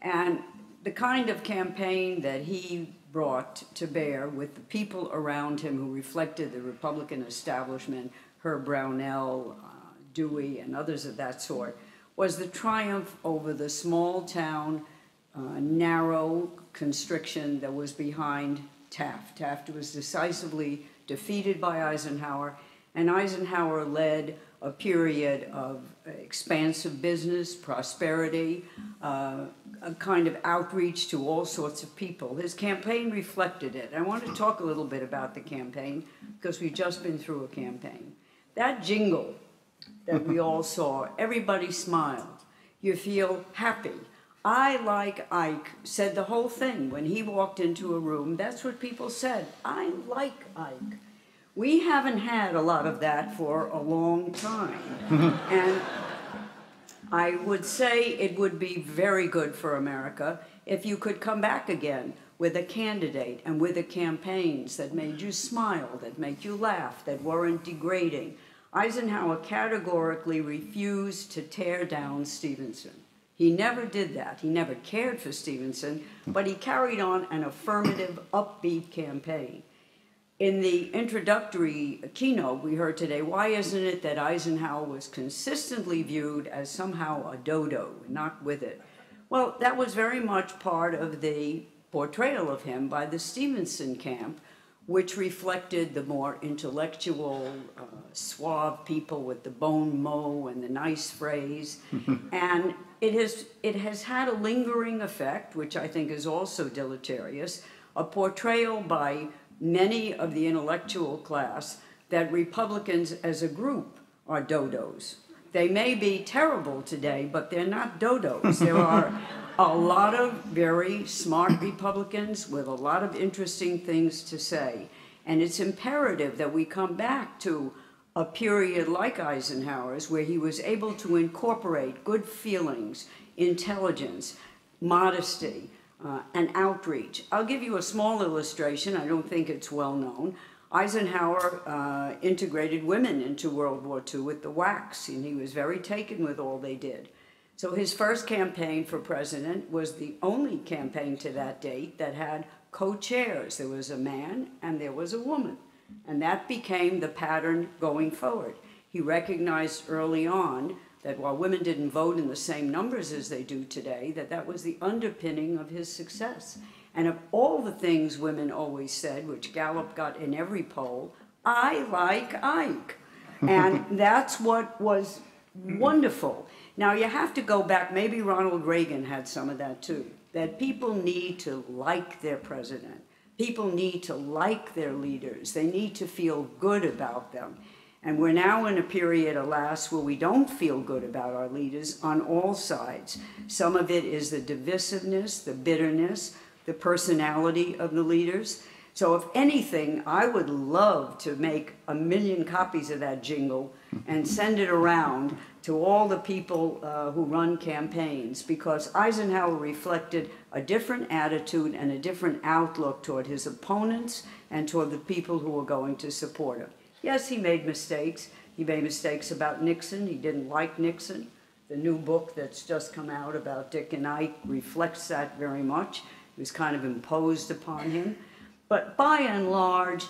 And the kind of campaign that he brought to bear with the people around him who reflected the Republican establishment, Herb Brownell, uh, Dewey, and others of that sort, was the triumph over the small town, uh, narrow constriction that was behind Taft. Taft was decisively defeated by Eisenhower, and Eisenhower led a period of expansive business, prosperity, uh, a kind of outreach to all sorts of people. His campaign reflected it. I want to talk a little bit about the campaign because we've just been through a campaign. That jingle that we [laughs] all saw, everybody smiled. You feel happy. I like Ike said the whole thing when he walked into a room. That's what people said. I like Ike. We haven't had a lot of that for a long time. [laughs] and I would say it would be very good for America if you could come back again with a candidate and with the campaigns that made you smile, that made you laugh, that weren't degrading. Eisenhower categorically refused to tear down Stevenson. He never did that. He never cared for Stevenson, but he carried on an affirmative, upbeat campaign. In the introductory keynote we heard today, why isn't it that Eisenhower was consistently viewed as somehow a dodo, not with it? Well, that was very much part of the portrayal of him by the Stevenson camp, which reflected the more intellectual, uh, suave people with the bon mot and the nice phrase. [laughs] and it has, it has had a lingering effect, which I think is also deleterious, a portrayal by many of the intellectual class that Republicans as a group are dodos. They may be terrible today, but they're not dodos. There [laughs] are a lot of very smart Republicans with a lot of interesting things to say. And it's imperative that we come back to a period like Eisenhower's where he was able to incorporate good feelings, intelligence, modesty, uh, and outreach. I'll give you a small illustration. I don't think it's well known. Eisenhower uh, integrated women into World War II with the WACs, and he was very taken with all they did. So his first campaign for president was the only campaign to that date that had co-chairs. There was a man and there was a woman. And that became the pattern going forward. He recognized early on that while women didn't vote in the same numbers as they do today, that that was the underpinning of his success. And of all the things women always said, which Gallup got in every poll, I like Ike. And [laughs] that's what was wonderful. Now you have to go back, maybe Ronald Reagan had some of that too, that people need to like their president. People need to like their leaders. They need to feel good about them. And we're now in a period, alas, where we don't feel good about our leaders on all sides. Some of it is the divisiveness, the bitterness, the personality of the leaders. So, if anything, I would love to make a million copies of that jingle and send it around to all the people uh, who run campaigns because Eisenhower reflected a different attitude and a different outlook toward his opponents and toward the people who were going to support him. Yes, he made mistakes. He made mistakes about Nixon. He didn't like Nixon. The new book that's just come out about Dick and Ike reflects that very much. It was kind of imposed upon him. But by and large,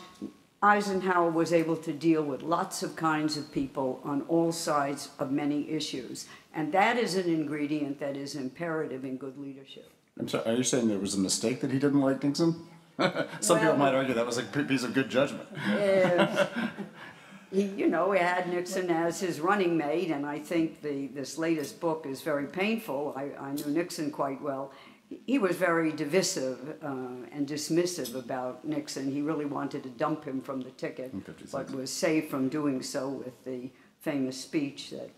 Eisenhower was able to deal with lots of kinds of people on all sides of many issues. And that is an ingredient that is imperative in good leadership. I'm sorry, are you saying there was a mistake that he didn't like Nixon? [laughs] Some people might argue that was a piece of good judgment. [laughs] He, you know, he had Nixon as his running mate, and I think the this latest book is very painful. I, I knew Nixon quite well. He was very divisive uh, and dismissive about Nixon. He really wanted to dump him from the ticket, but was saved from doing so with the famous speech that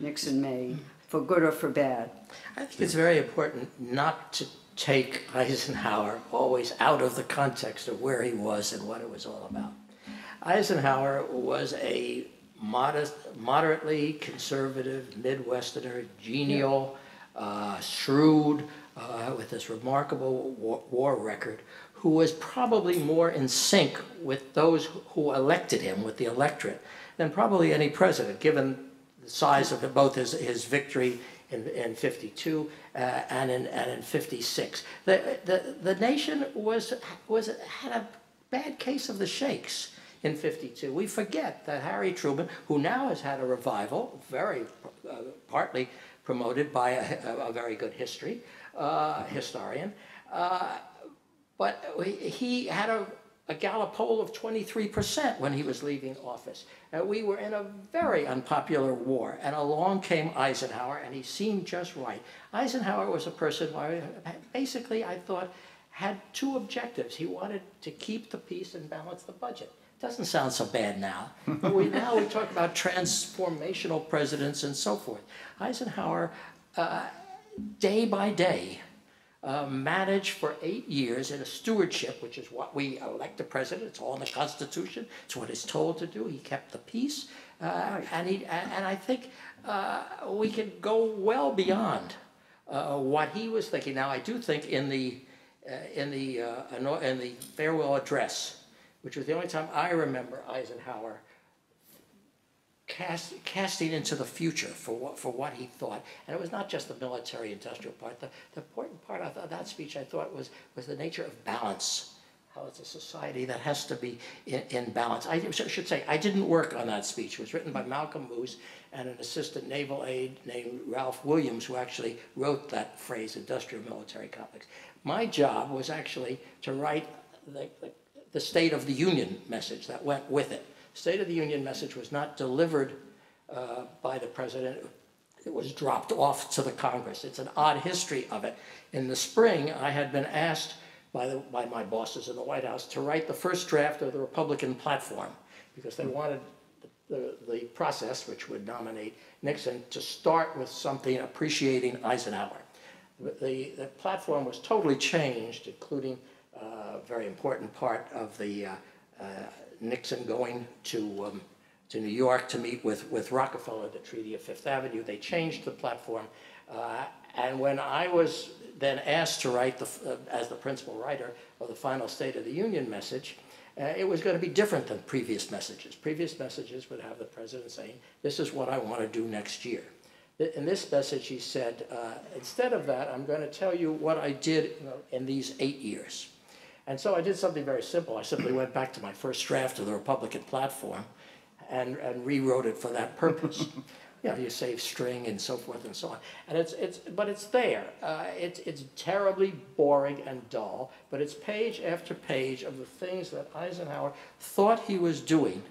Nixon made, for good or for bad. I think it's very important not to take Eisenhower always out of the context of where he was and what it was all about. Eisenhower was a modest, moderately conservative Midwesterner, genial, uh, shrewd, uh, with this remarkable war, war record, who was probably more in sync with those who elected him, with the electorate, than probably any president, given the size of both his, his victory in, in 52 uh, and, in, and in 56. The, the, the nation was, was, had a bad case of the shakes in 52. We forget that Harry Truman, who now has had a revival, very uh, partly promoted by a, a very good history, uh, historian, uh, but he had a, a Gallup poll of 23% when he was leaving office. Uh, we were in a very unpopular war, and along came Eisenhower, and he seemed just right. Eisenhower was a person who basically, I thought, had two objectives. He wanted to keep the peace and balance the budget. Doesn't sound so bad now. But we, now we talk about transformational presidents and so forth. Eisenhower, uh, day by day, uh, managed for eight years in a stewardship, which is what we elect the president. It's all in the Constitution. It's what he's told to do. He kept the peace, uh, and he and, and I think uh, we can go well beyond uh, what he was thinking. Now, I do think in the uh, in the uh, in the farewell address, which was the only time I remember Eisenhower cast, casting into the future for what, for what he thought. And it was not just the military industrial part. The, the important part of that speech, I thought, was, was the nature of balance. How it's a society that has to be in, in balance. I should say, I didn't work on that speech. It was written by Malcolm Moos and an assistant naval aide named Ralph Williams, who actually wrote that phrase, industrial military complex. My job was actually to write the, the, the State of the Union message that went with it. State of the Union message was not delivered uh, by the president. It was dropped off to the Congress. It's an odd history of it. In the spring, I had been asked by, the, by my bosses in the White House to write the first draft of the Republican platform because they wanted the, the, process, which would nominate Nixon, to start with something appreciating Eisenhower. The, the platform was totally changed, including uh, a very important part of the uh, uh, Nixon going to, um, to New York to meet with, with Rockefeller at the Treaty of Fifth Avenue. They changed the platform. Uh, and when I was then asked to write, the, uh, as the principal writer of the final State of the Union message, uh, it was going to be different than previous messages. Previous messages would have the president saying, this is what I want to do next year. In this message, he said, uh, instead of that, I'm going to tell you what I did in these eight years. And so I did something very simple. I simply went back to my first draft of the Republican platform and, and rewrote it for that purpose. [laughs] you know, you save string and so forth and so on. And it's, it's, but it's there. Uh, it's, it's terribly boring and dull, but it's page after page of the things that Eisenhower thought he was doing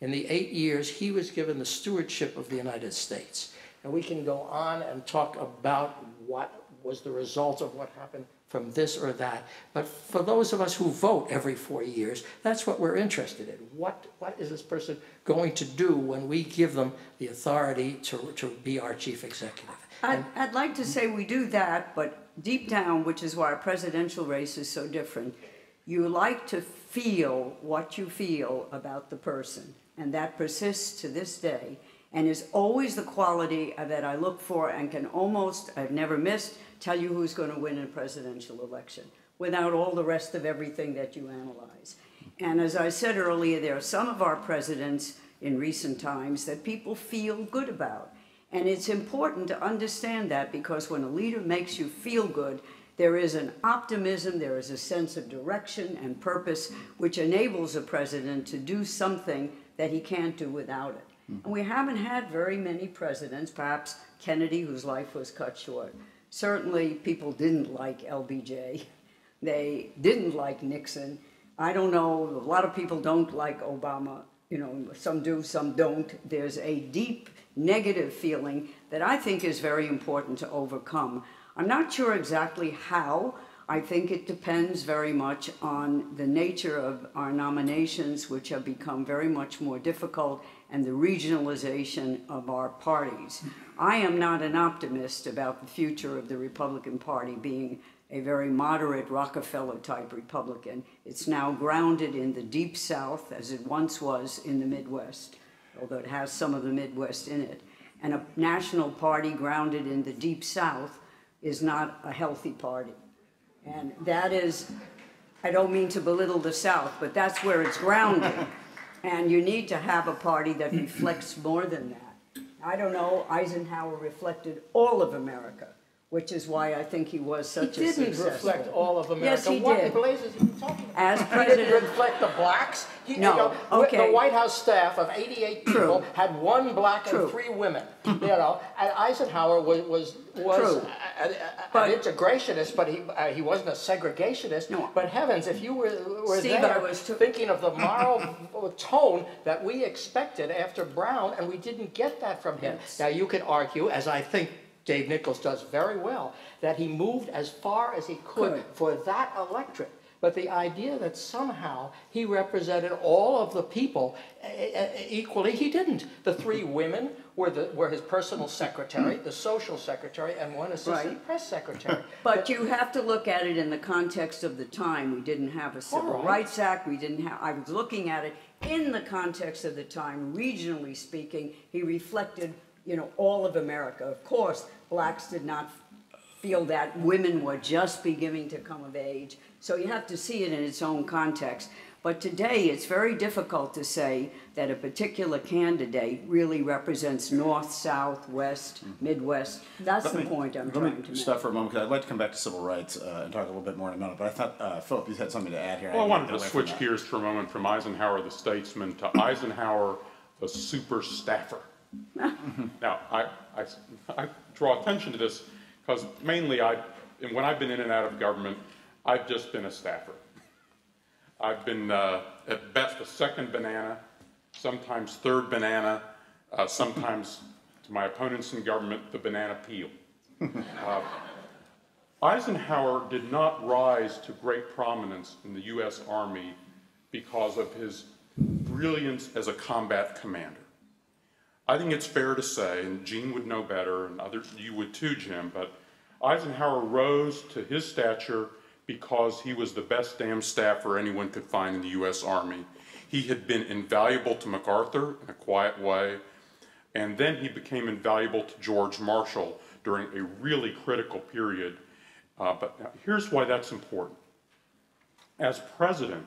in the eight years he was given the stewardship of the United States. And we can go on and talk about what was the result of what happened from this or that. But for those of us who vote every four years, that's what we're interested in. What, what is this person going to do when we give them the authority to, to be our chief executive? I'd, I'd like to say we do that, but deep down, which is why a presidential race is so different, you like to feel what you feel about the person. And that persists to this day and is always the quality that I look for and can almost, I've never missed, tell you who's going to win a presidential election without all the rest of everything that you analyze. And as I said earlier, there are some of our presidents in recent times that people feel good about. And it's important to understand that because when a leader makes you feel good, there is an optimism, there is a sense of direction and purpose, which enables a president to do something that he can't do without it. Hmm. And we haven't had very many presidents, perhaps Kennedy, whose life was cut short. Certainly, people didn't like LBJ. They didn't like Nixon. I don't know, a lot of people don't like Obama. You know, some do, some don't. There's a deep negative feeling that I think is very important to overcome. I'm not sure exactly how. I think it depends very much on the nature of our nominations, which have become very much more difficult, and the regionalization of our parties. I am not an optimist about the future of the Republican Party being a very moderate Rockefeller type Republican. It's now grounded in the deep South, as it once was in the Midwest, although it has some of the Midwest in it. And a national party grounded in the deep South is not a healthy party. And that is, I don't mean to belittle the South, but that's where it's grounded. and you need to have a party that reflects more than that. I don't know, Eisenhower reflected all of America, which is why I think he was such he a didn't reflect all of America. Yes, he what did. in blazes are you talking about? As he president- didn't reflect the blacks. He, No, you know, okay. The White House staff of 88 True. people had one black True. and three women. You know, and Eisenhower was was was True. a- a- a- an integrationist, but he uh, he wasn't a segregationist. No. But heavens, if you were, were Steve, there I was thinking of the moral [laughs] tone that we expected after Brown, and we didn't get that from him. Now you can argue, as I think Dave Nichols does very well, that he moved as far as he could Could. for that electorate. But the idea that somehow he represented all of the people equally, he didn't. The three [laughs] women were, the, were his personal [laughs] secretary, the social secretary, and one assistant Right. press secretary. [laughs] But you have to look at it in the context of the time. We didn't have a Civil right. Rights Act. We didn't have, I was looking at it in the context of the time, regionally speaking. He reflected, you know, all of America. Of course, blacks did not feel that women were just beginning to come of age. So you have to see it in its own context. But today, it's very difficult to say that a particular candidate really represents North, South, West, Midwest. That's Let the me- point I'm let trying me to make. stop for a moment because I'd like to come back to civil rights uh, and talk a little bit more in a minute. But I thought, uh, Philip, you had something to add here. Well, I had wanted to switch gears for a moment from Eisenhower the statesman to Eisenhower the super staffer. [laughs] now, I, I, I draw attention to this because mainly I, and when I've been in and out of government, I've just been a staffer. I've been uh, at best a second banana, sometimes third banana, uh, sometimes to my opponents in government, the banana peel. [laughs] Uh, Eisenhower did not rise to great prominence in the U.S. Army because of his brilliance as a combat commander. I think it's fair to say, and Jean would know better, and others, you would too, Jim, but Eisenhower rose to his stature because he was the best damn staffer anyone could find in the U.S. Army. He had been invaluable to MacArthur in a quiet way, and then he became invaluable to George Marshall during a really critical period. Uh, but here's why that's important. As president,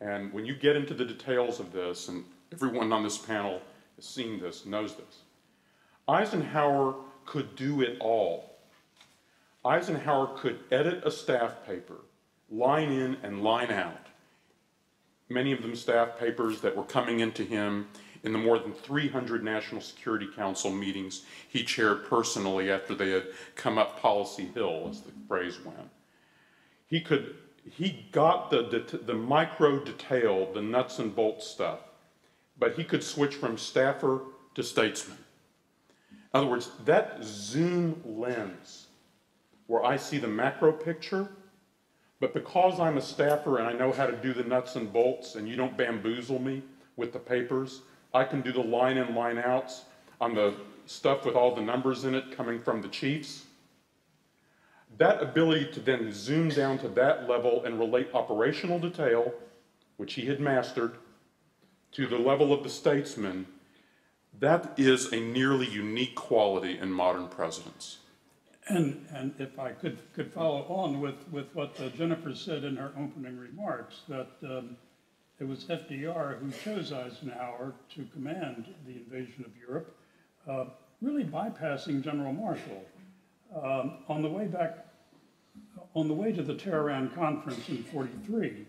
and when you get into the details of this, and everyone on this panel has seen this, knows this, Eisenhower could do it all. Eisenhower could edit a staff paper, line in and line out. Many of them staff papers that were coming into him in the more than 300 National Security Council meetings he chaired personally after they had come up Policy Hill, as the phrase went. He could, he got the, the micro detail, the nuts and bolts stuff, but he could switch from staffer to statesman. In other words, that zoom lens where I see the macro picture But because I'm a staffer and I know how to do the nuts and bolts and you don't bamboozle me with the papers, I can do the line in, line outs on the stuff with all the numbers in it coming from the chiefs. That ability to then zoom down to that level and relate operational detail, which he had mastered, to the level of the statesman, that is a nearly unique quality in modern presidents. And, and if I could, could follow on with, with what uh, Jennifer said in her opening remarks, that um, it was FDR who chose Eisenhower to command the invasion of Europe, uh, really bypassing General Marshall. Um, on the way back, on the way to the Tehran conference in 43,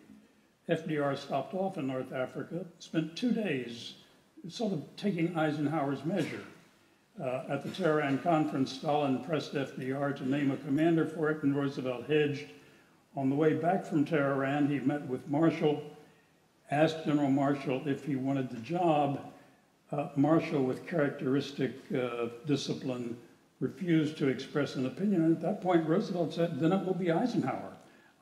FDR stopped off in North Africa, spent two days sort of taking Eisenhower's measure. Uh, at the Tehran conference, Stalin pressed FDR to name a commander for it, and Roosevelt hedged. On the way back from Tehran, he met with Marshall, asked General Marshall if he wanted the job. Uh, Marshall, with characteristic uh, discipline, refused to express an opinion. And at that point, Roosevelt said, then it will be Eisenhower.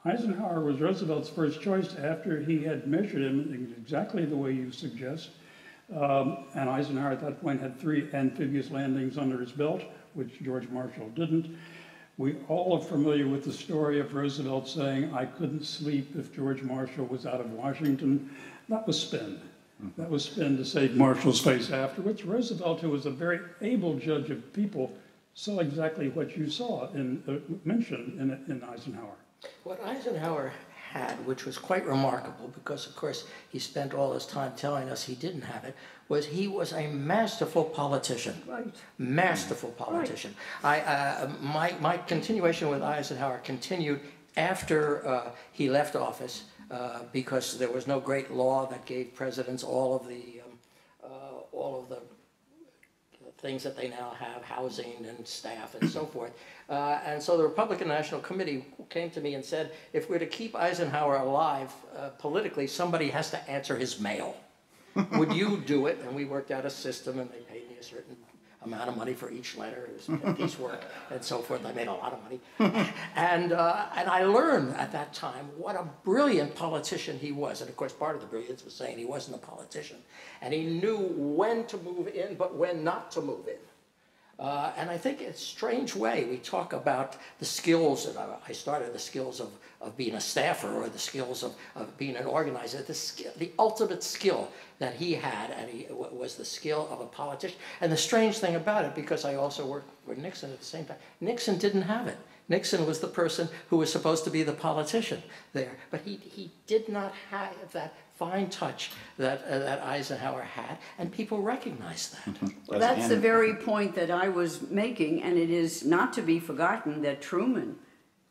Eisenhower was Roosevelt's first choice after he had measured him exactly the way you suggest. Um, and Eisenhower at that point had three amphibious landings under his belt, which George Marshall didn't. We all are familiar with the story of Roosevelt saying, I couldn't sleep if George Marshall was out of Washington. That was spin. That was spin to save Marshall's face afterwards. Roosevelt, who was a very able judge of people, saw exactly what you saw and uh, mentioned in, in Eisenhower. What Eisenhower had, which was quite remarkable because, of course, he spent all his time telling us he didn't have it, was he was a masterful politician. Right. Masterful politician. Right. I, uh, my, my continuation with Eisenhower continued after uh, he left office uh, because there was no great law that gave presidents all of the um, uh, all of the things that they now have, housing and staff and so forth. Uh, and so the Republican National Committee came to me and said, if we're to keep Eisenhower alive uh, politically, somebody has to answer his mail. Would you do it? And we worked out a system and they paid me a certain amount of money for each letter. [laughs] Piecework and so forth. I made a lot of money. [laughs] and, uh, and I learned at that time what a brilliant politician he was. And of course, part of the brilliance was saying he wasn't a politician. And he knew when to move in, but when not to move in. Uh, and I think it's a strange way we talk about the skills, and I started the skills of, of being a staffer or the skills of, of being an organizer, the, skill, the ultimate skill that he had and he was the skill of a politician. And the strange thing about it, because I also worked with Nixon at the same time, Nixon didn't have it. Nixon was the person who was supposed to be the politician there, but he, he did not have that fine touch that, uh, that Eisenhower had, and people recognized that. [laughs] Well, that's the very point that I was making, and it is not to be forgotten that Truman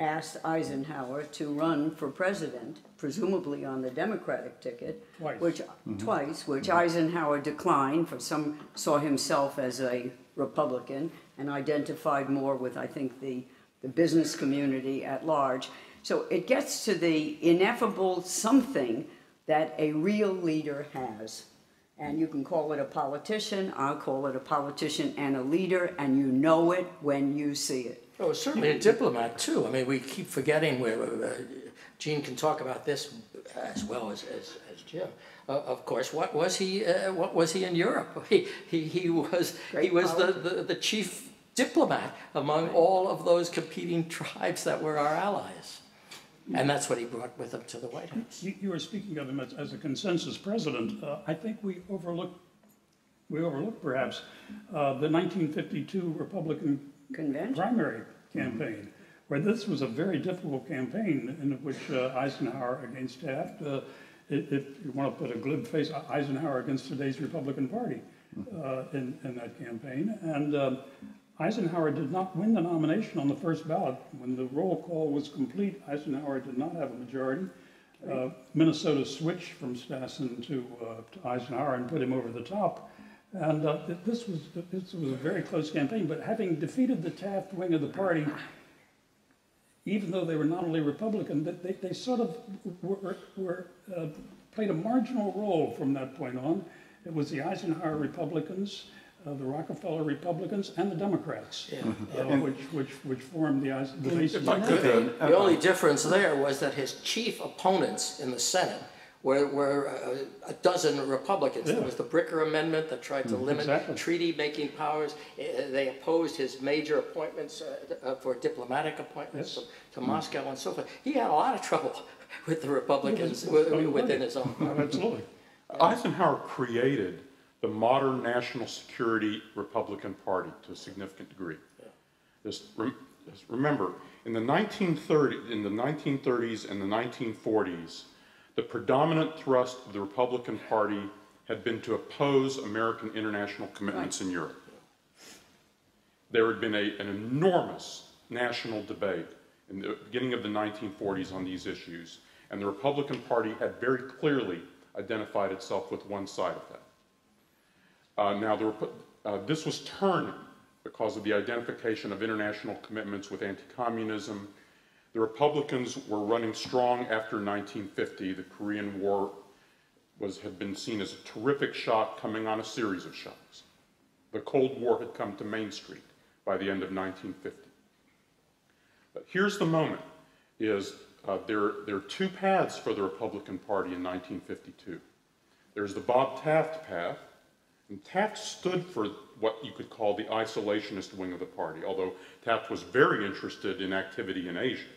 asked Eisenhower to run for president, presumably on the Democratic ticket, Twice. which Mhm. twice, which Eisenhower declined. For some saw himself as a Republican and identified more with, I think, the the business community at large. So it gets to the ineffable something that a real leader has. And you can call it a politician, I'll call it a politician and a leader, and you know it when you see it. Oh, certainly a diplomat too. I mean, we keep forgetting where uh, Jean can talk about this as well as, as, as Jim. Uh, of course, what was he? Uh, what was he in Europe? [laughs] He he, he was Great he was the, the, the chief diplomat among all of those competing [laughs] tribes that were our allies. And that's what he brought with him to the White House. You, you were speaking of him as, as a consensus president. Uh, I think we overlooked, we overlooked perhaps, uh, the 1952 Republican Convention. primary campaign, where this was a very difficult campaign in which uh, Eisenhower against Taft, uh, if, if you want to put a glib face, Eisenhower against today's Republican Party uh, in, in that campaign. And um, Eisenhower did not win the nomination on the first ballot. When the roll call was complete, Eisenhower did not have a majority. Uh, Minnesota switched from Stassen to, uh, to Eisenhower and put him over the top. And uh, this was this was a very close campaign. But having defeated the Taft wing of the party, even though they were not only Republican, they, they sort of were, were uh, played a marginal role from that point on. It was the Eisenhower Republicans uh, the Rockefeller Republicans and the Democrats, Yeah. uh, And- which, which, which formed the, Eis- the basis. of The, the only difference there was that his chief opponents in the Senate were, were uh, a dozen Republicans. There was the Bricker Amendment that tried to Mhm. limit Exactly. treaty-making powers. Uh, They opposed his major appointments uh, uh, for diplomatic appointments Yes. to, to Moscow and so forth. He had a lot of trouble [laughs] with the Republicans Yes. wi- within his own party. Absolutely. Eisenhower created the modern national security Republican Party to a significant degree. Just, rem- just remember, in the 1930s, in the 1930s and the 1940s, the predominant thrust of the Republican Party had been to oppose American international commitments in Europe. There had been a, an enormous national debate in the beginning of the 1940s on these issues, and the Republican Party had very clearly identified itself with one side of that. Uh, now, uh, this was turning because of the identification of international commitments with anti-communism. The Republicans were running strong after 1950. The Korean War was, had been seen as a terrific shock coming on a series of shocks. The Cold War had come to Main Street by the end of 1950. But here's the moment, is uh, there, there are two paths for the Republican Party in 1952. There's the Bob Taft path, and Taft stood for what you could call the isolationist wing of the party, although Taft was very interested in activity in Asia.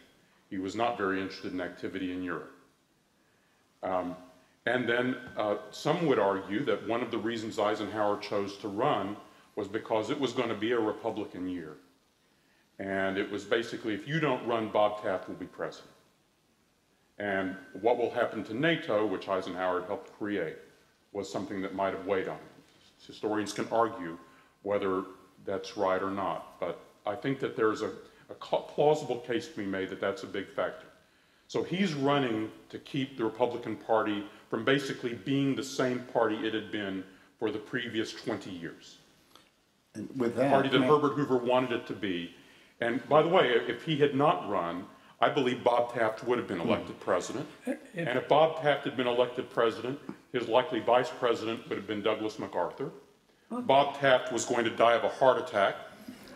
He was not very interested in activity in Europe. Um, and then uh, some would argue that one of the reasons Eisenhower chose to run was because it was going to be a Republican year. And it was basically, if you don't run, Bob Taft will be president. And what will happen to NATO, which Eisenhower helped create, was something that might have weighed on him. Historians can argue whether that's right or not, but I think that there's a, a plausible case to be made that that's a big factor. So he's running to keep the Republican Party from basically being the same party it had been for the previous 20 years. And with The party that I- Herbert Hoover wanted it to be. And by the way, if he had not run, I believe Bob Taft would have been elected hmm. president. And if Bob Taft had been elected president, his likely vice president would have been Douglas MacArthur. Bob Taft was going to die of a heart attack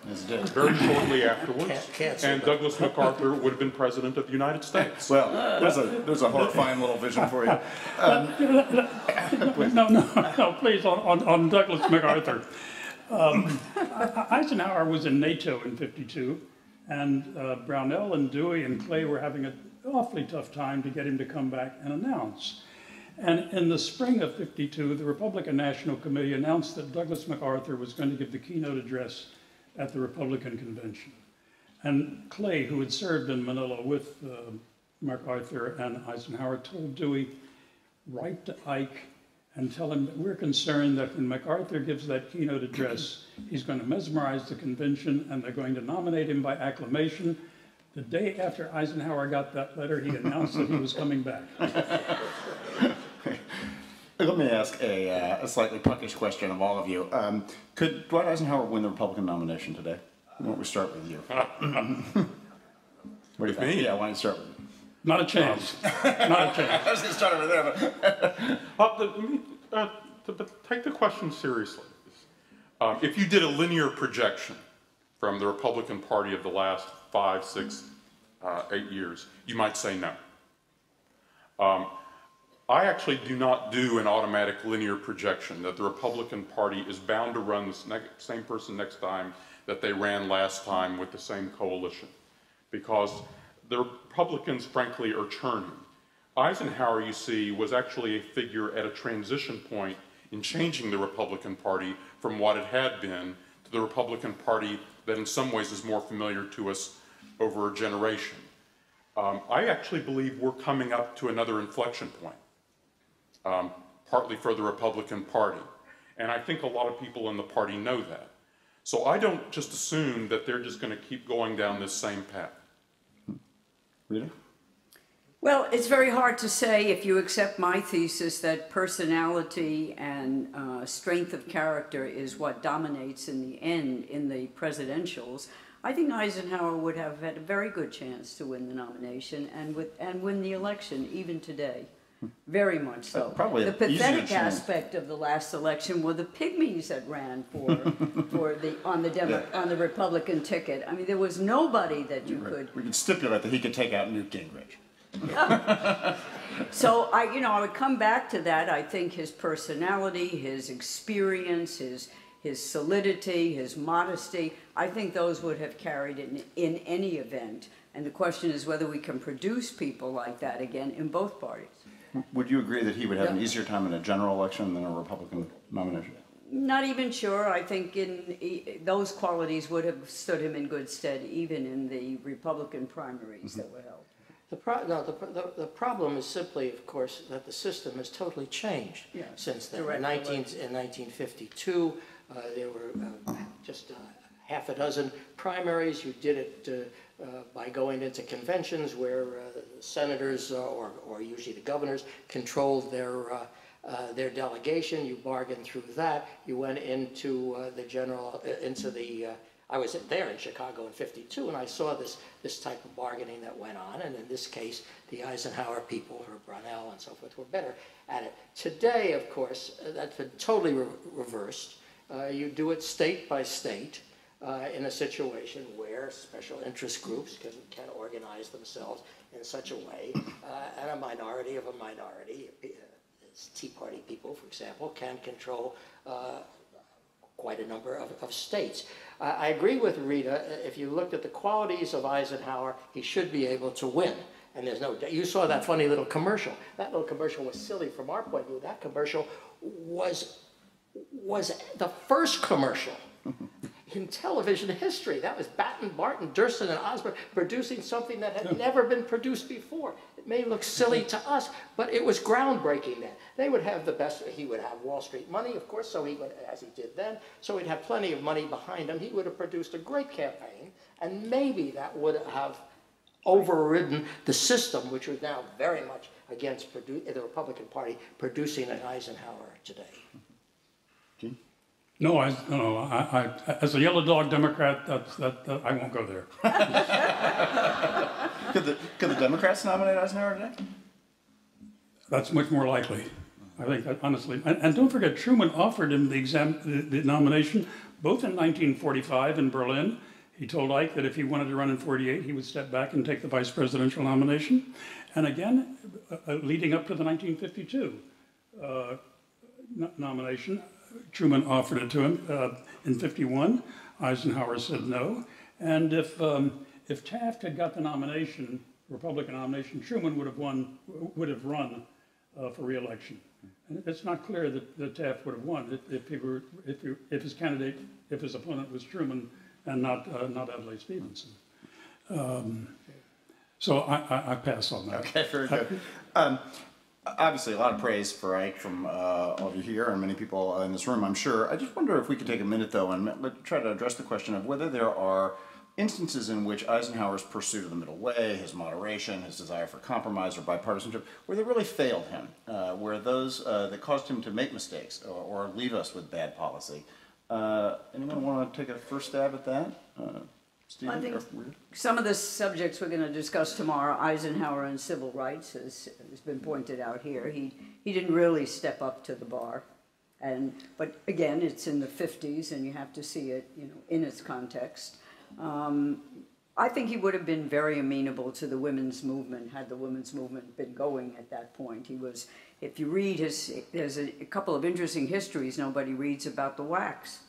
very shortly afterwards. Ca- cancer, And but- Douglas MacArthur would have been president of the United States. Well, there's a there's a horrifying little vision for you. Um, [laughs] No, no, no, please, on, on, on Douglas MacArthur. Um, Eisenhower was in NATO in 52, and uh, Brownell and Dewey and Clay were having an awfully tough time to get him to come back and announce. And in the spring of 52, the Republican National Committee announced that Douglas MacArthur was going to give the keynote address at the Republican convention. And Clay, who had served in Manila with uh, MacArthur and Eisenhower, told Dewey, write to Ike and tell him that we're concerned that when MacArthur gives that keynote address, he's going to mesmerize the convention and they're going to nominate him by acclamation. The day after Eisenhower got that letter, he announced that he was coming back. [laughs] Let me ask a, uh, a slightly puckish question of all of you. Um, could Dwight Eisenhower win the Republican nomination today? Why don't we start with you? what do you think? Yeah, why don't you start with you? Not a chance. Not a chance. [laughs] I was going to start over there, but Uh, the- uh, but take the question seriously. Um, if you did a linear projection from the Republican Party of the last five, six, uh, eight years, you might say no. Um, I actually do not do an automatic linear projection that the Republican Party is bound to run the same person next time that they ran last time with the same coalition. Because the Republicans, frankly, are churning. Eisenhower, you see, was actually a figure at a transition point in changing the Republican Party from what it had been to the Republican Party that in some ways is more familiar to us over a generation. Um, I actually believe we're coming up to another inflection point, um, partly for the Republican Party. And I think a lot of people in the party know that. So I don't just assume that they're just going to keep going down this same path. Rita? Well, it's very hard to say if you accept my thesis that personality and uh, strength of character is what dominates in the end in the presidentials. I think Eisenhower would have had a very good chance to win the nomination and with, and win the election even today. Very much so. Probably the pathetic aspect of the last election were the pygmies that ran for [laughs] for the on the Demo, on the Republican ticket. I mean, there was nobody that you could We could stipulate that he could take out Newt Gingrich. [laughs] So I, you know, I would come back to that. I think his personality, his experience, his his solidity, his modesty, I think those would have carried in in any event. And the question is whether we can produce people like that again in both parties. Would you agree that he would have an easier time in a general election than a Republican nomination? Not even sure. I think in e- those qualities would have stood him in good stead, even in the Republican primaries that were held. The, pro- no, the, the, the problem is simply, of course, that the system has totally changed Yeah, since then. direct In, 19, in 1952, uh, there were uh, just uh, half a dozen primaries. You did it uh, uh, by going into conventions where uh, senators uh, or, or usually the governors controlled their, uh, uh, their delegation. You bargained through that. You went into uh, the general, uh, into the uh, I was there in Chicago in 52 and I saw this, this type of bargaining that went on. And in this case, the Eisenhower people, Herb Brownell and so forth, were better at it. Today, of course, that's been totally re- reversed. You do it state by state in a situation where special interest groups can, can organize themselves in such a way, uh, and a minority of a minority, uh, Tea Party people, for example, can control uh, quite a number of, of states. I agree with Rita. uh, If you looked at the qualities of Eisenhower, he should be able to win. And there's no, you saw that funny little commercial. That little commercial was silly from our point of view. That commercial was, was the first commercial in television history. That was Batten, Barton, Durstine, and Osborn producing something that had never been produced before. It may look silly to us, but it was groundbreaking then. They would have the best, he would have Wall Street money, of course, so he would, as he did then, so he'd have plenty of money behind him. He would have produced a great campaign, and maybe that would have overridden the system, which was now very much against the Republican Party producing an Eisenhower today. No, I, no, I, I, as a yellow dog Democrat, that's, that, that, I won't go there. [laughs] Could the, could the Democrats nominate Eisenhower today? That's much more likely. I think that honestly, and, and don't forget, Truman offered him the exam, the, the nomination, both in 1945 in Berlin. He told Ike that if he wanted to run in 48, he would step back and take the vice presidential nomination. And again, uh, uh, leading up to the 1952 uh, no- nomination, Truman offered it to him uh, in 51. Eisenhower said no. And if, um, if Taft had got the nomination, Republican nomination, Truman would have won, would have run uh, for reelection. And it's not clear that, that Taft would have won if, if he were, if, he, if his candidate, if his opponent was Truman and not, uh, not Adlai Stevenson. Um, so I, I, I pass on that. Okay, very good. Um, obviously, a lot of praise for Ike from uh, all of you here and many people in this room, I'm sure. I just wonder if we could take a minute, though, and try to address the question of whether there are instances in which Eisenhower's pursuit of the middle way, his moderation, his desire for compromise or bipartisanship, where they really failed him, uh, where those uh, that caused him to make mistakes or, or leave us with bad policy. Uh, anyone want to take a first stab at that? Stephen? I think or some of the subjects we're going to discuss tomorrow, Eisenhower and civil rights, as has been pointed out here, he, he didn't really step up to the bar. And, but again, it's in the 50s and you have to see it, you know, in its context. Um, I think he would have been very amenable to the women's movement had the women's movement been going at that point. He was, if you read his, there's a, a couple of interesting histories nobody reads about the WACs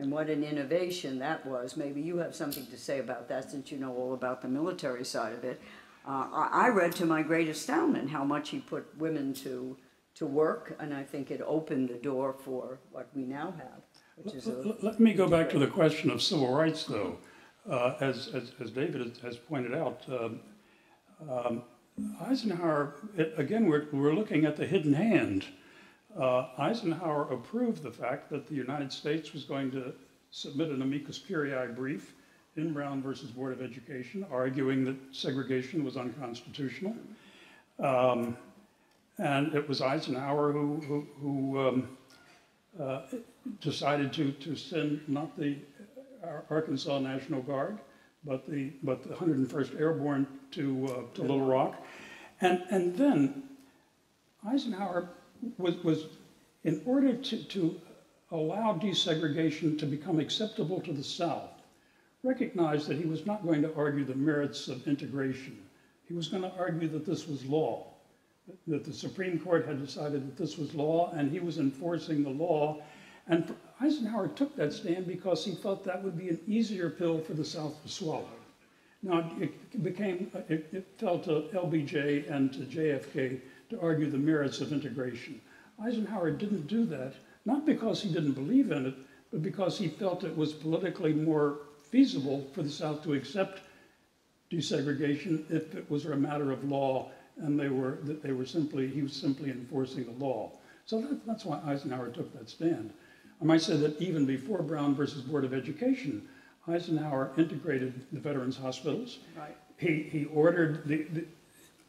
and what an innovation that was. Maybe you have something to say about that since you know all about the military side of it. Uh, I, read to my great astoundment how much he put women to, to work, and I think it opened the door for what we now have, which is a. L- Let me go back to the question of civil rights, though. Uh, as, as, as David has- has pointed out, um, um, Eisenhower, it- again, we're, we're looking at the hidden hand. Uh, Eisenhower approved the fact that the United States was going to submit an amicus curiae brief in Brown versus Board of Education, arguing that segregation was unconstitutional. Um, and it was Eisenhower who, who, who um, uh, decided to, to send not the Arkansas National Guard, but the, but the 101st Airborne to, uh, to Little Rock. And, and then Eisenhower was, was in order to, to allow desegregation to become acceptable to the South, recognized that he was not going to argue the merits of integration. He was going to argue that this was law, that the Supreme Court had decided that this was law, and he was enforcing the law. And Eisenhower took that stand because he thought that would be an easier pill for the South to swallow. Now, it became, it, it fell to LBJ and to JFK to argue the merits of integration. Eisenhower didn't do that, not because he didn't believe in it, but because he felt it was politically more feasible for the South to accept desegregation if it was a matter of law and they were, that they were simply, he was simply enforcing the law. So that, that's why Eisenhower took that stand. I might say that even before Brown versus Board of Education, Eisenhower integrated the veterans hospitals. Right. He, he ordered, the, the,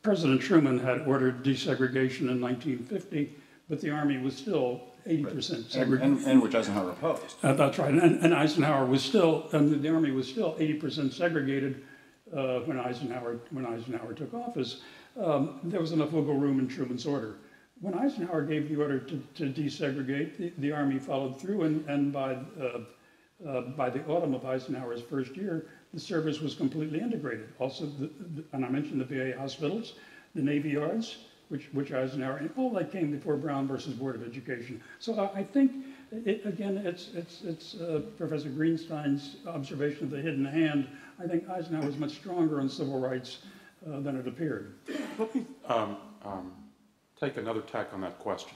President Truman had ordered desegregation in 1950, but the Army was still 80% segregated. And, and, and which Eisenhower opposed. Uh, that's right. And, and, Eisenhower was still, and the Army was still 80% segregated uh, when, Eisenhower, when Eisenhower took office. Um, there was enough wiggle room in Truman's order. When Eisenhower gave the order to, to desegregate, the, the, Army followed through, and, and by, uh, uh, by the autumn of Eisenhower's first year, the service was completely integrated. Also, the, the, and I mentioned the VA hospitals, the Navy Yards, which, which Eisenhower, and all that came before Brown versus Board of Education. So I, I think, it, again, it's, it's, it's uh, Professor Greenstein's observation of the hidden hand. I think Eisenhower was much stronger on civil rights uh, than it appeared. Let me um, um, take another tack on that question.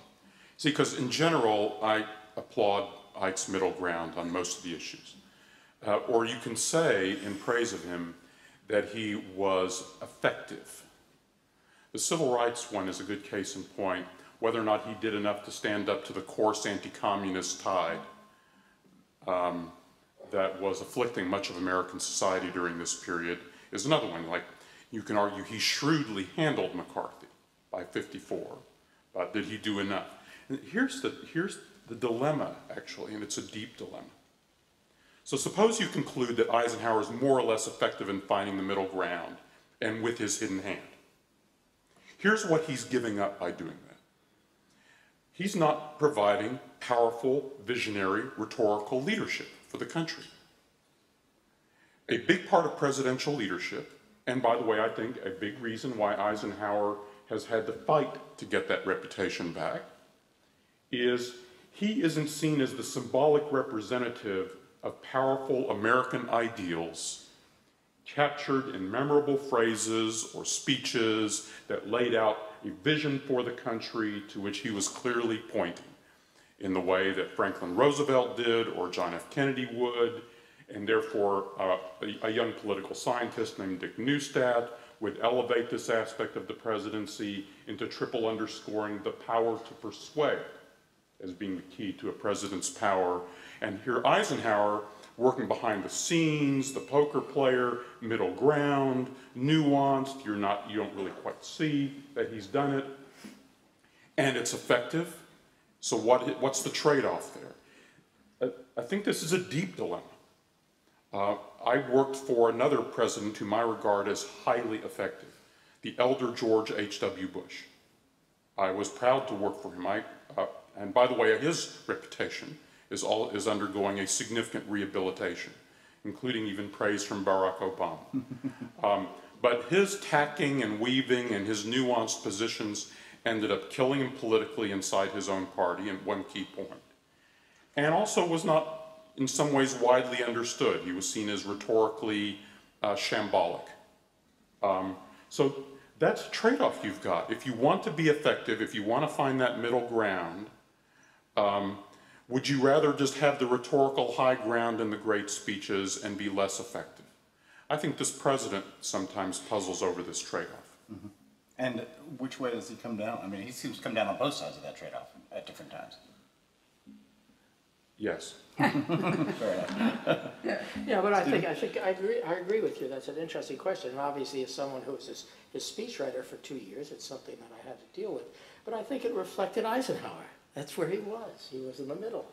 See, because in general, I applaud Ike's middle ground on most of the issues. Uh, or you can say, in praise of him, that he was effective. The civil rights one is a good case in point. Whether or not he did enough to stand up to the coarse anti-communist tide um, that was afflicting much of American society during this period is another one. Like you can argue he shrewdly handled McCarthy by 54, but did he do enough? And here's the, here's the dilemma, actually, and it's a deep dilemma. So suppose you conclude that Eisenhower is more or less effective in finding the middle ground and with his hidden hand. Here's what he's giving up by doing that. He's not providing powerful, visionary, rhetorical leadership for the country. A big part of presidential leadership, and by the way, I think a big reason why Eisenhower has had to fight to get that reputation back, is he isn't seen as the symbolic representative of powerful American ideals captured in memorable phrases or speeches that laid out a vision for the country to which he was clearly pointing in the way that Franklin Roosevelt did or John F. Kennedy would, and therefore uh, a, a, young political scientist named Dick Neustadt would elevate this aspect of the presidency into triple underscoring the power to persuade as being the key to a president's power. And here Eisenhower, working behind the scenes, the poker player, middle ground, nuanced, you're not, you don't really quite see that he's done it. And it's effective. So what, what's the trade-off there? I, I think this is a deep dilemma. Uh, I worked for another president whom I regard as highly effective, the elder George H.W. Bush. I was proud to work for him. I, uh, and by the way, his reputation is, all, is undergoing a significant rehabilitation, including even praise from Barack Obama. [laughs] um, but his tacking and weaving and his nuanced positions ended up killing him politically inside his own party at one key point. And also was not in some ways widely understood. He was seen as rhetorically uh, shambolic. Um, so that's a trade-off you've got. If you want to be effective, if you want to find that middle ground, um, would you rather just have the rhetorical high ground in the great speeches and be less effective? I think this president sometimes puzzles over this trade-off. Mm -hmm. And which way does he come down? I mean, he seems to come down on both sides of that trade-off at different times. Yes. [laughs] yeah, but I think I think I agree. I agree with you. That's an interesting question. And obviously, as someone who was his, his speechwriter for two years, it's something that I had to deal with. But I think it reflected Eisenhower. That's where he was. He was in the middle.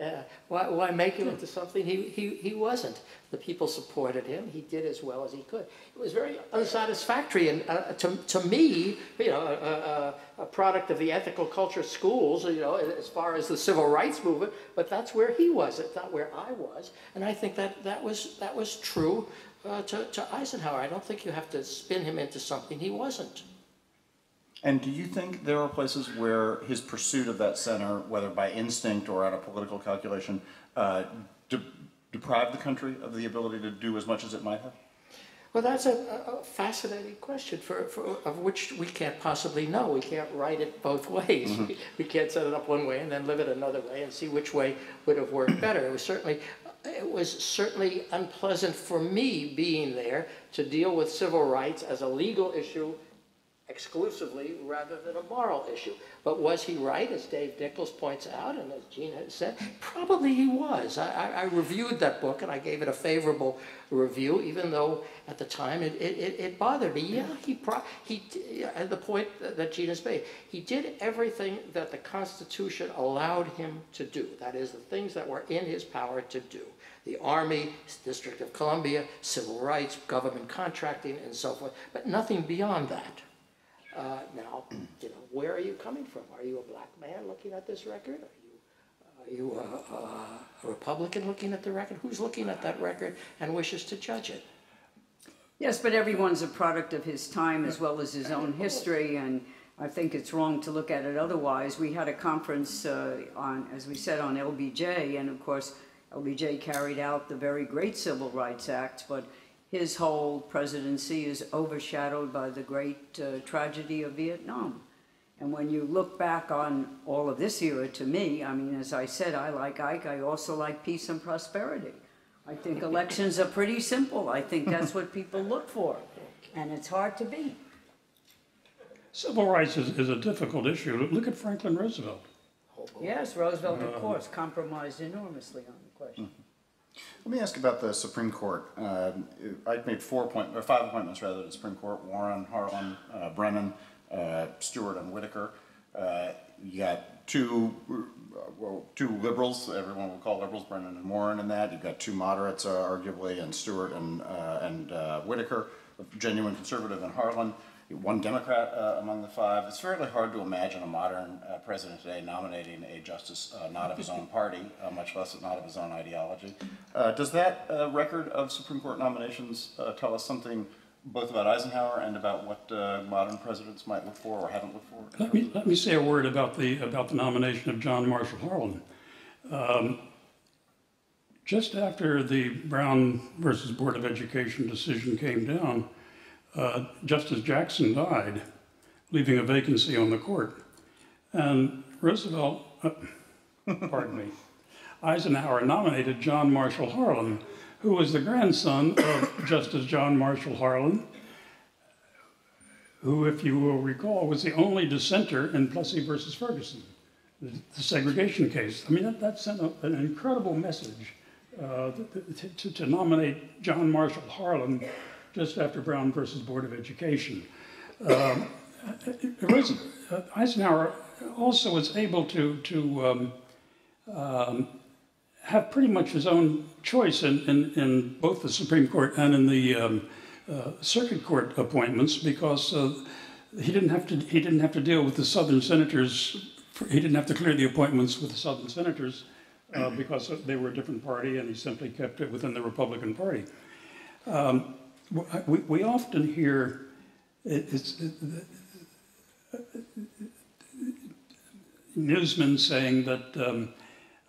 Uh, why, why make him into something he, he, he wasn't? The people supported him. He did as well as he could. It was very unsatisfactory, and uh, to, to me, you know, a, a, a, product of the ethical culture schools, you know, as far as the civil rights movement. But that's where he was. It's not where I was, and I think that that was that was true uh, to, to Eisenhower. I don't think you have to spin him into something he wasn't. And do you think there are places where his pursuit of that center, whether by instinct or out of political calculation, uh, de- deprived the country of the ability to do as much as it might have? Well, that's a, a fascinating question for, for, of which we can't possibly know. We can't write it both ways. Mm-hmm. We, we can't set it up one way and then live it another way and see which way would have worked better. It was certainly it was certainly unpleasant for me being there to deal with civil rights as a legal issue exclusively rather than a moral issue. But was he right, as Dave Nichols points out, and as Gina said? Probably he was. I, I, I reviewed that book and I gave it a favorable review, even though at the time it, it, it bothered me. Yeah, he, pro- he at the point that Gina's made, he did everything that the Constitution allowed him to do. That is, the things that were in his power to do. The Army, District of Columbia, civil rights, government contracting, and so forth, but nothing beyond that. Uh, now, [clears throat] you know, where are you coming from? Are you a black man looking at this record? Are you, are you a, a, Republican looking at the record? Who's looking at that record and wishes to judge it? Yes, but everyone's a product of his time as well as his own history, and I think it's wrong to look at it otherwise. We had a conference uh, on, as we said, on LBJ, and of course, LBJ carried out the very great Civil Rights Act, but his whole presidency is overshadowed by the great uh, tragedy of Vietnam. And when you look back on all of this era, to me, I mean, as I said, I like Ike. I also like peace and prosperity. I think [laughs] elections are pretty simple. I think that's what people look for, and it's hard to beat. Civil rights is, is a difficult issue. Look at Franklin Roosevelt. Yes, Roosevelt, of course, compromised enormously on the question. Let me ask about the Supreme Court. Uh, I made four appoint- or five appointments rather to the Supreme Court: Warren, Harlan, uh, Brennan, uh, Stewart, and Whittaker. Uh, you got two, uh, well, two liberals. Everyone will call liberals Brennan and Warren in that. You've got two moderates, uh, arguably, and Stewart and and Whittaker, genuine conservative, and Harlan one Democrat uh, among the five. It's fairly hard to imagine a modern uh, president today nominating a justice uh, not of his own party, uh, much less not of his own ideology. Uh, does that uh, record of Supreme Court nominations tell us something both about Eisenhower and about what modern presidents might look for or haven't looked for? Let me, let me say a word about the, about the nomination of John Marshall Harlan. Um, just after the Brown versus Board of Education decision came down, uh, Justice Jackson died, leaving a vacancy on the court. And Roosevelt, uh, [laughs] pardon me, Eisenhower nominated John Marshall Harlan, who was the grandson of [coughs] Justice John Marshall Harlan, who, if you will recall, was the only dissenter in Plessy versus Ferguson, the, segregation case. I mean, that, that sent a, an incredible message uh, to, to, to nominate John Marshall Harlan just after Brown versus Board of Education. Um, uh, Eisenhower also was able to, to um, um, have pretty much his own choice in, in, in, both the Supreme Court and in the um, uh, Circuit Court appointments because uh, he didn't have to he didn't have to deal with the Southern senators. He didn't have to clear the appointments with the Southern senators uh, because they were a different party, and he simply kept it within the Republican Party. Um, we, we often hear it's, it, newsmen saying that um,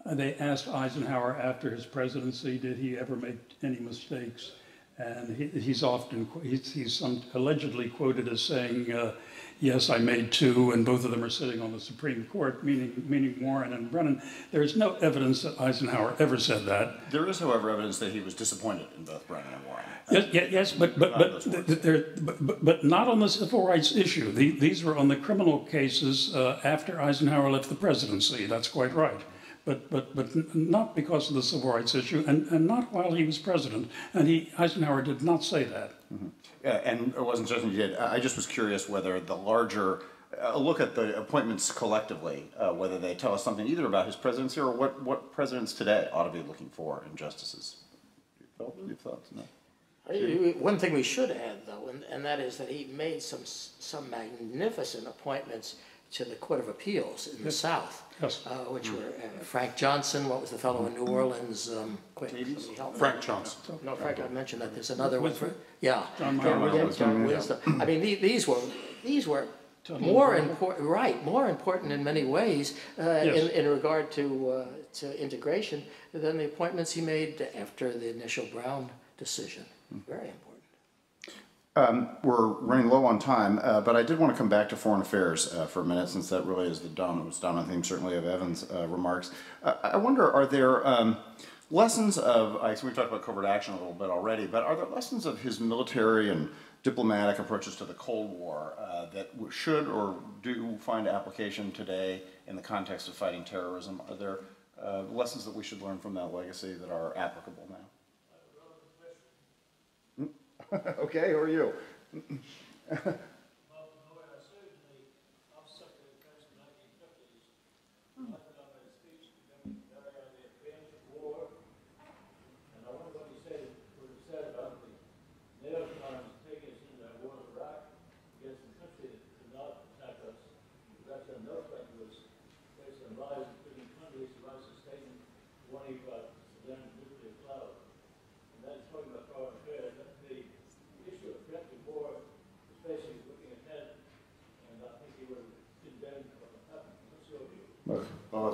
they asked Eisenhower after his presidency, did he ever make any mistakes? And he, he's often, he's, he's some, allegedly quoted as saying, uh, yes, I made two, and both of them are sitting on the Supreme Court, meaning, meaning Warren and Brennan. There's no evidence that Eisenhower ever said that. There is, however, evidence that he was disappointed in both Brennan and Warren. Yes, yes, yes but, but, but, but, but, not on the civil rights issue. The, these were on the criminal cases uh, after Eisenhower left the presidency. That's quite right but, but, but not because of the civil rights issue, and, and not while he was president. And he, Eisenhower did not say that. Mm-hmm. Yeah, and it wasn't certain he did. I just was curious whether the larger a look at the appointments collectively, uh, whether they tell us something either about his presidency or what, what presidents today ought to be looking for in justices. Phil, your thoughts? No? I- One thing we should add, though, and, and that is that he made some, some magnificent appointments to the Court of Appeals in the Yes. South. Yes. Uh, which were uh, Frank Johnson, what was the fellow in New Orleans, um, quick, somebody help me. Frank Johnson. No, Frank, I mentioned that, there's another one for, yeah. John John Minor. Wisdom, John Yeah. Wisdom. I mean, the- these were, these were more important, right, more important in many ways, uh, in, Yes. in regard to, uh, to integration than the appointments he made after the initial Brown decision. Very important. Um, we're running low on time, uh, but I did want to come back to foreign affairs uh, for a minute, since that really is the dominant, dominant theme, certainly of Evan's uh, remarks. I wonder, are there um, lessons of? I we've talked about covert action a little bit already, but are there lessons of his military and diplomatic approaches to the Cold War uh, that should or do find application today in the context of fighting terrorism? Are there uh, lessons that we should learn from that legacy that are applicable now? [laughs] okay, who are you? [clears throat]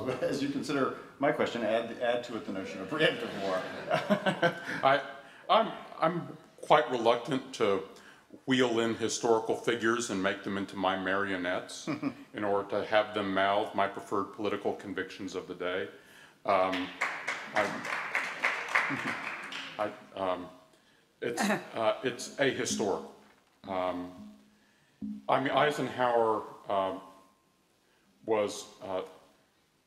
[laughs] as, you consider my question, add, add to it the notion of preemptive war. [laughs] I, I'm, I'm quite reluctant to wheel in historical figures and make them into my marionettes [laughs] in order to have them mouth my preferred political convictions of the day. Um, I, I, um, it's, uh, it's ahistorical. Um, I mean, Eisenhower um, was uh,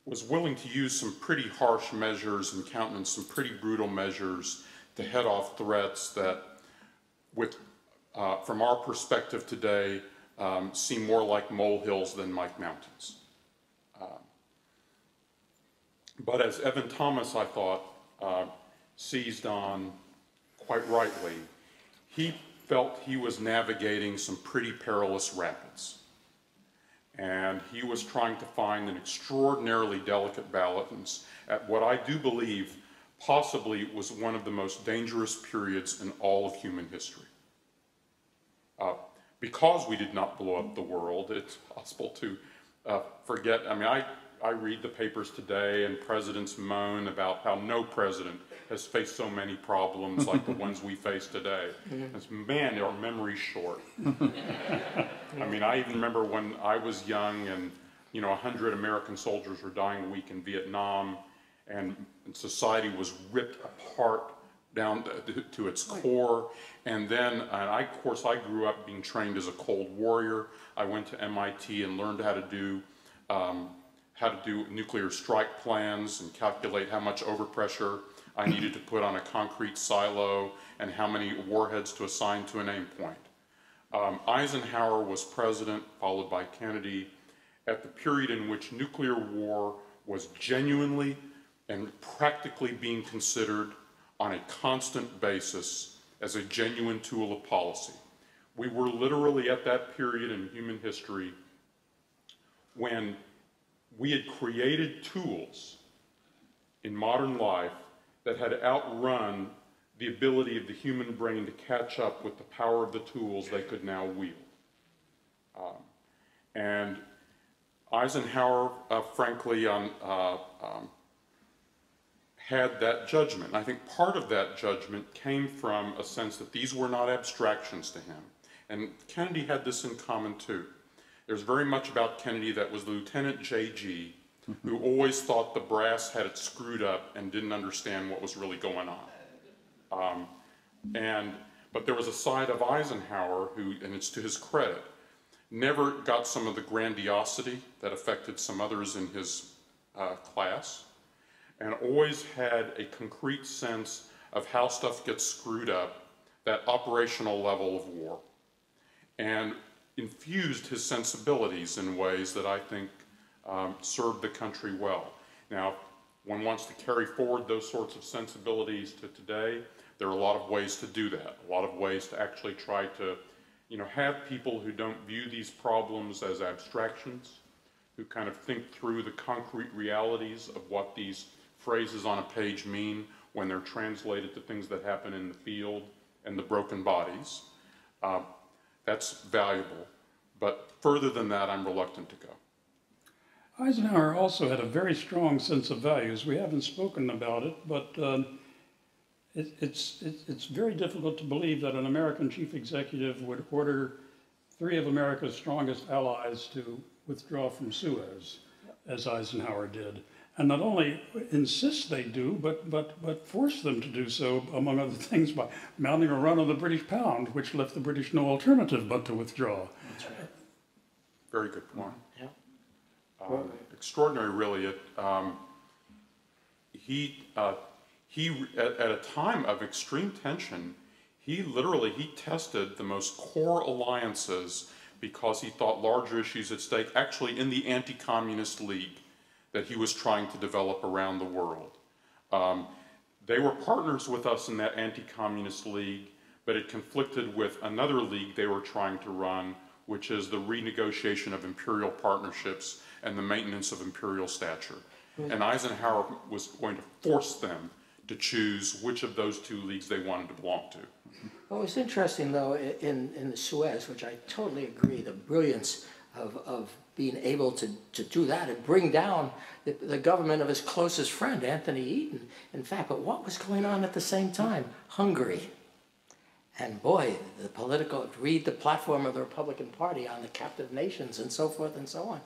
was willing to use some pretty harsh measures and countenance some pretty brutal measures to head off threats that, with uh, from our perspective today, um, seem more like molehills than like mountains. Uh, but as Evan Thomas, I thought, uh, seized on quite rightly, he felt he was navigating some pretty perilous rapids and he was trying to find an extraordinarily delicate balance at what I do believe possibly was one of the most dangerous periods in all of human history. Uh, because we did not blow up the world, it's [laughs] possible to uh, forget. I mean, I, I read the papers today, and presidents moan about how no president has faced so many problems like the [laughs] ones we face today. It's, man, our memory's short. [laughs] I mean, I even remember when I was young and, you know, 100 American soldiers were dying a week in Vietnam, and society was ripped apart down to, to its core. And then, and I, of course, I grew up being trained as a Cold Warrior. I went to MIT and learned how to do um, how to do nuclear strike plans and calculate how much overpressure I [laughs] needed to put on a concrete silo and how many warheads to assign to an aim point. Um, Eisenhower was president, followed by Kennedy, at the period in which nuclear war was genuinely and practically being considered on a constant basis as a genuine tool of policy. We were literally at that period in human history when we had created tools in modern life that had outrun the ability of the human brain to catch up with the power of the tools they could now wield. Um, and Eisenhower, uh, frankly, um, uh, um, had that judgment. And I think part of that judgment came from a sense that these were not abstractions to him. And Kennedy had this in common too. There's very much about Kennedy that was Lieutenant J.G., who always thought the brass had it screwed up and didn't understand what was really going on. Um, and but there was a side of Eisenhower who, and it's to his credit, never got some of the grandiosity that affected some others in his uh, class, and always had a concrete sense of how stuff gets screwed up, that operational level of war. And infused his sensibilities in ways that I think um, served the country well. Now, one wants to carry forward those sorts of sensibilities to today. There are a lot of ways to do that, a lot of ways to actually try to, you know, have people who don't view these problems as abstractions, who kind of think through the concrete realities of what these phrases on a page mean when they're translated to things that happen in the field and the broken bodies. Uh, that's valuable. But further than that, I'm reluctant to go. Eisenhower also had a very strong sense of values. We haven't spoken about it, but um, it, it's, it, it's very difficult to believe that an American chief executive would order three of America's strongest allies to withdraw from Suez, as Eisenhower did. And not only insist they do, but, but, but force them to do so, among other things, by mounting a run on the British pound, which left the British no alternative but to withdraw. That's right. Very good point. Yeah. Um, extraordinary, really. It, um, he, uh, he at, at, a time of extreme tension, he literally he tested the most core alliances because he thought larger issues at stake. Actually, in the anti-communist league that he was trying to develop around the world, um, they were partners with us in that anti-communist league, but it conflicted with another league they were trying to run, which is the renegotiation of imperial partnerships and the maintenance of imperial stature. And Eisenhower was going to force them to choose which of those two leagues they wanted to belong to. Well, it's interesting, though, in, in the Suez, which I totally agree, the brilliance of, of being able to, to do that and bring down the, the government of his closest friend, Anthony Eden. In fact, but what was going on at the same time? Hungary. And boy, the political, read the platform of the Republican Party on the captive nations and so forth and so on.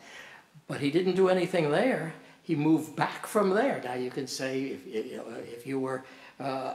But he didn't do anything there. He moved back from there. Now you can say if, if you were uh,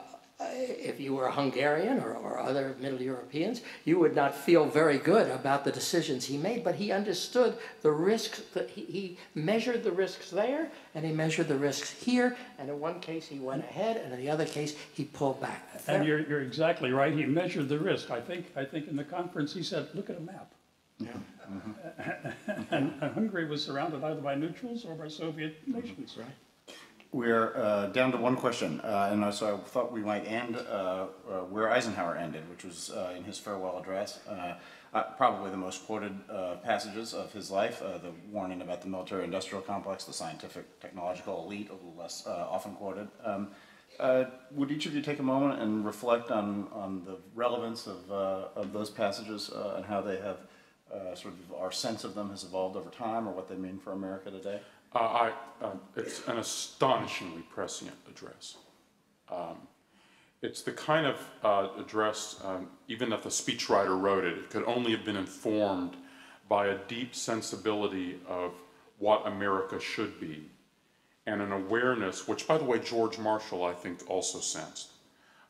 if you were a Hungarian or, or other Middle Europeans, you would not feel very good about the decisions he made, but he understood the risks, that he, he, measured the risks there, and he measured the risks here, and in one case he went ahead, and in the other case he pulled back. And you're, you're exactly right, he measured the risk. I think, I think in the conference he said, look at a map. Yeah. Mm-hmm. [laughs] and, and, Hungary was surrounded either by neutrals or by Soviet nations. Right. We're uh, down to one question, uh, and so I thought we might end uh, uh where Eisenhower ended, which was uh, in his farewell address. Uh, probably the most quoted passages of his life, the warning about the military-industrial complex, the scientific, technological elite, a little less often quoted. Um, would each of you take a moment and reflect on, on the relevance of, of those passages and how they have sort of our sense of them has evolved over time or what they mean for America today? Uh, I, uh, it's an astonishingly prescient address. Um, it's the kind of uh, address, um, even if the speechwriter wrote it, it could only have been informed by a deep sensibility of what America should be and an awareness, which, by the way, George Marshall, I think, also sensed,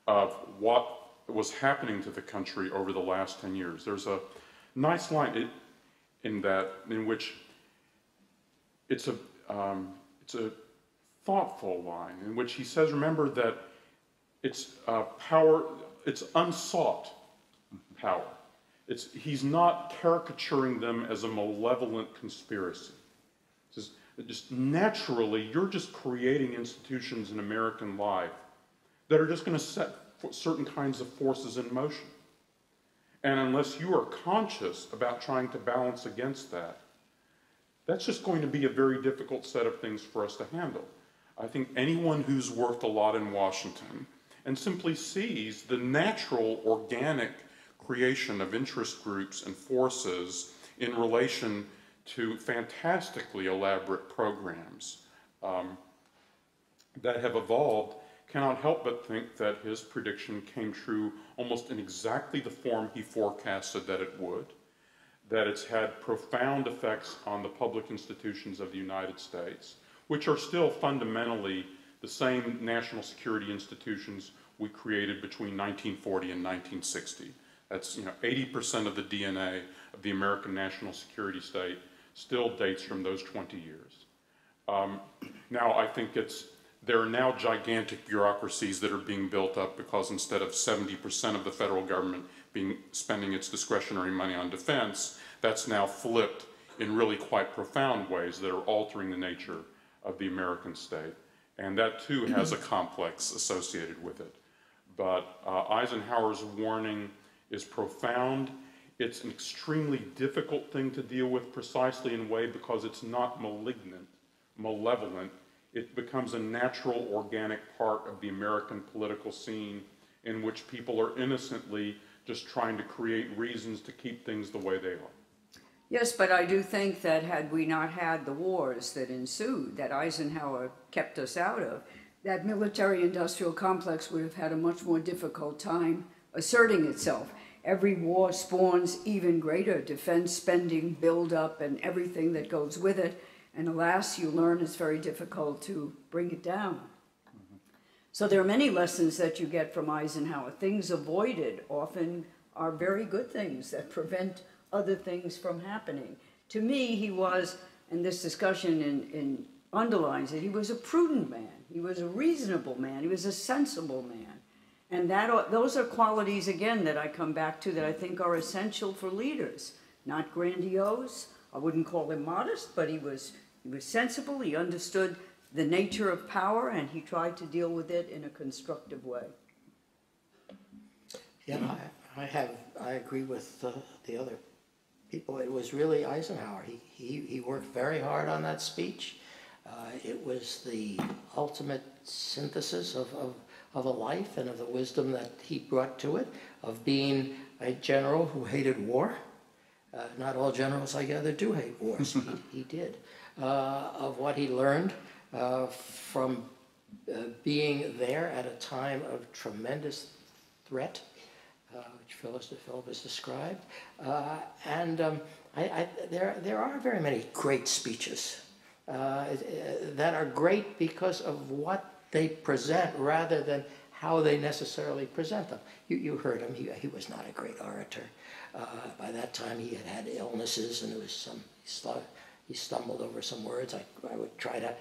of what was happening to the country over the last 10 years. There's a nice line in that in which it's a um, it's a thoughtful line in which he says, remember that it's uh, power, it's unsought power. It's, he's not caricaturing them as a malevolent conspiracy. Says, just naturally, you're just creating institutions in American life that are just going to set certain kinds of forces in motion. And unless you are conscious about trying to balance against that, that's just going to be a very difficult set of things for us to handle. I think anyone who's worked a lot in Washington and simply sees the natural, organic creation of interest groups and forces in relation to fantastically elaborate programs um, that have evolved cannot help but think that his prediction came true almost in exactly the form he forecasted that it would, that it's had profound effects on the public institutions of the United States, which are still fundamentally the same national security institutions we created between 1940 and 1960. That's you know 80% of the DNA of the American national security state still dates from those 20 years. Um, now I think it's there are now gigantic bureaucracies that are being built up because instead of 70% of the federal government being spending its discretionary money on defense, that's now flipped in really quite profound ways that are altering the nature of the American state. And that too has a complex associated with it. But uh, Eisenhower's warning is profound. It's an extremely difficult thing to deal with precisely in a way because it's not malignant, malevolent. It becomes a natural, organic part of the American political scene in which people are innocently just trying to create reasons to keep things the way they are. Yes, but I do think that had we not had the wars that ensued, that Eisenhower kept us out of, that military industrial complex would have had a much more difficult time asserting itself. Every war spawns even greater defense spending, build up, and everything that goes with it. And alas, you learn it's very difficult to bring it down. So there are many lessons that you get from Eisenhower. Things avoided often are very good things that prevent other things from happening. To me, he was, and this discussion in, in underlines it, he was a prudent man. He was a reasonable man. He was a sensible man. And that, those are qualities, again, that I come back to that I think are essential for leaders. Not grandiose. I wouldn't call him modest, but he was, he was sensible. He understood the nature of power, and he tried to deal with it in a constructive way. Yeah, I, I have, I agree with uh, the other people. It was really Eisenhower. He, he, he worked very hard on that speech. Uh, it was the ultimate synthesis of, of, of a life and of the wisdom that he brought to it, of being a general who hated war. Uh, not all generals, I gather, do hate wars. [laughs] he, he did. Uh, of what he learned uh, from uh, being there at a time of tremendous threat, uh, which Phyllis, Philip has described. Uh, and um, I, I, there, there are very many great speeches that are great because of what they present rather than how they necessarily present them. You, you heard him, he, he was not a great orator. Uh, by that time, he had had illnesses and there was some, he, he stumbled over some words. I, I would try to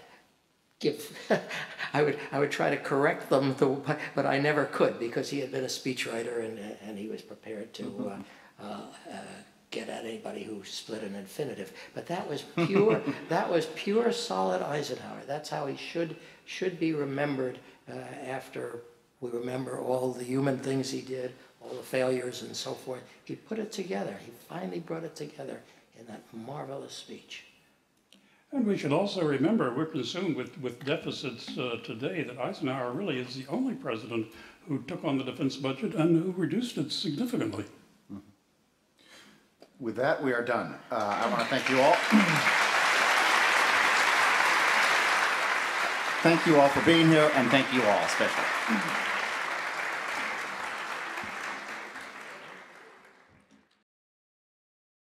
give [laughs] I would I would try to correct them to, but I never could because he had been a speechwriter and and he was prepared to mm-hmm. uh, uh, uh, get at anybody who split an infinitive. But that was pure [laughs] that was pure solid Eisenhower. That's how he should should be remembered uh, after we remember all the human things he did all the failures and so forth. He put it together. He finally brought it together in that marvelous speech and we should also remember, we're consumed with, with deficits uh, today, that Eisenhower really is the only president who took on the defense budget and who reduced it significantly. Mm-hmm. With that, we are done. Uh, I want to thank you all. thank you all for being here, and thank you all especially.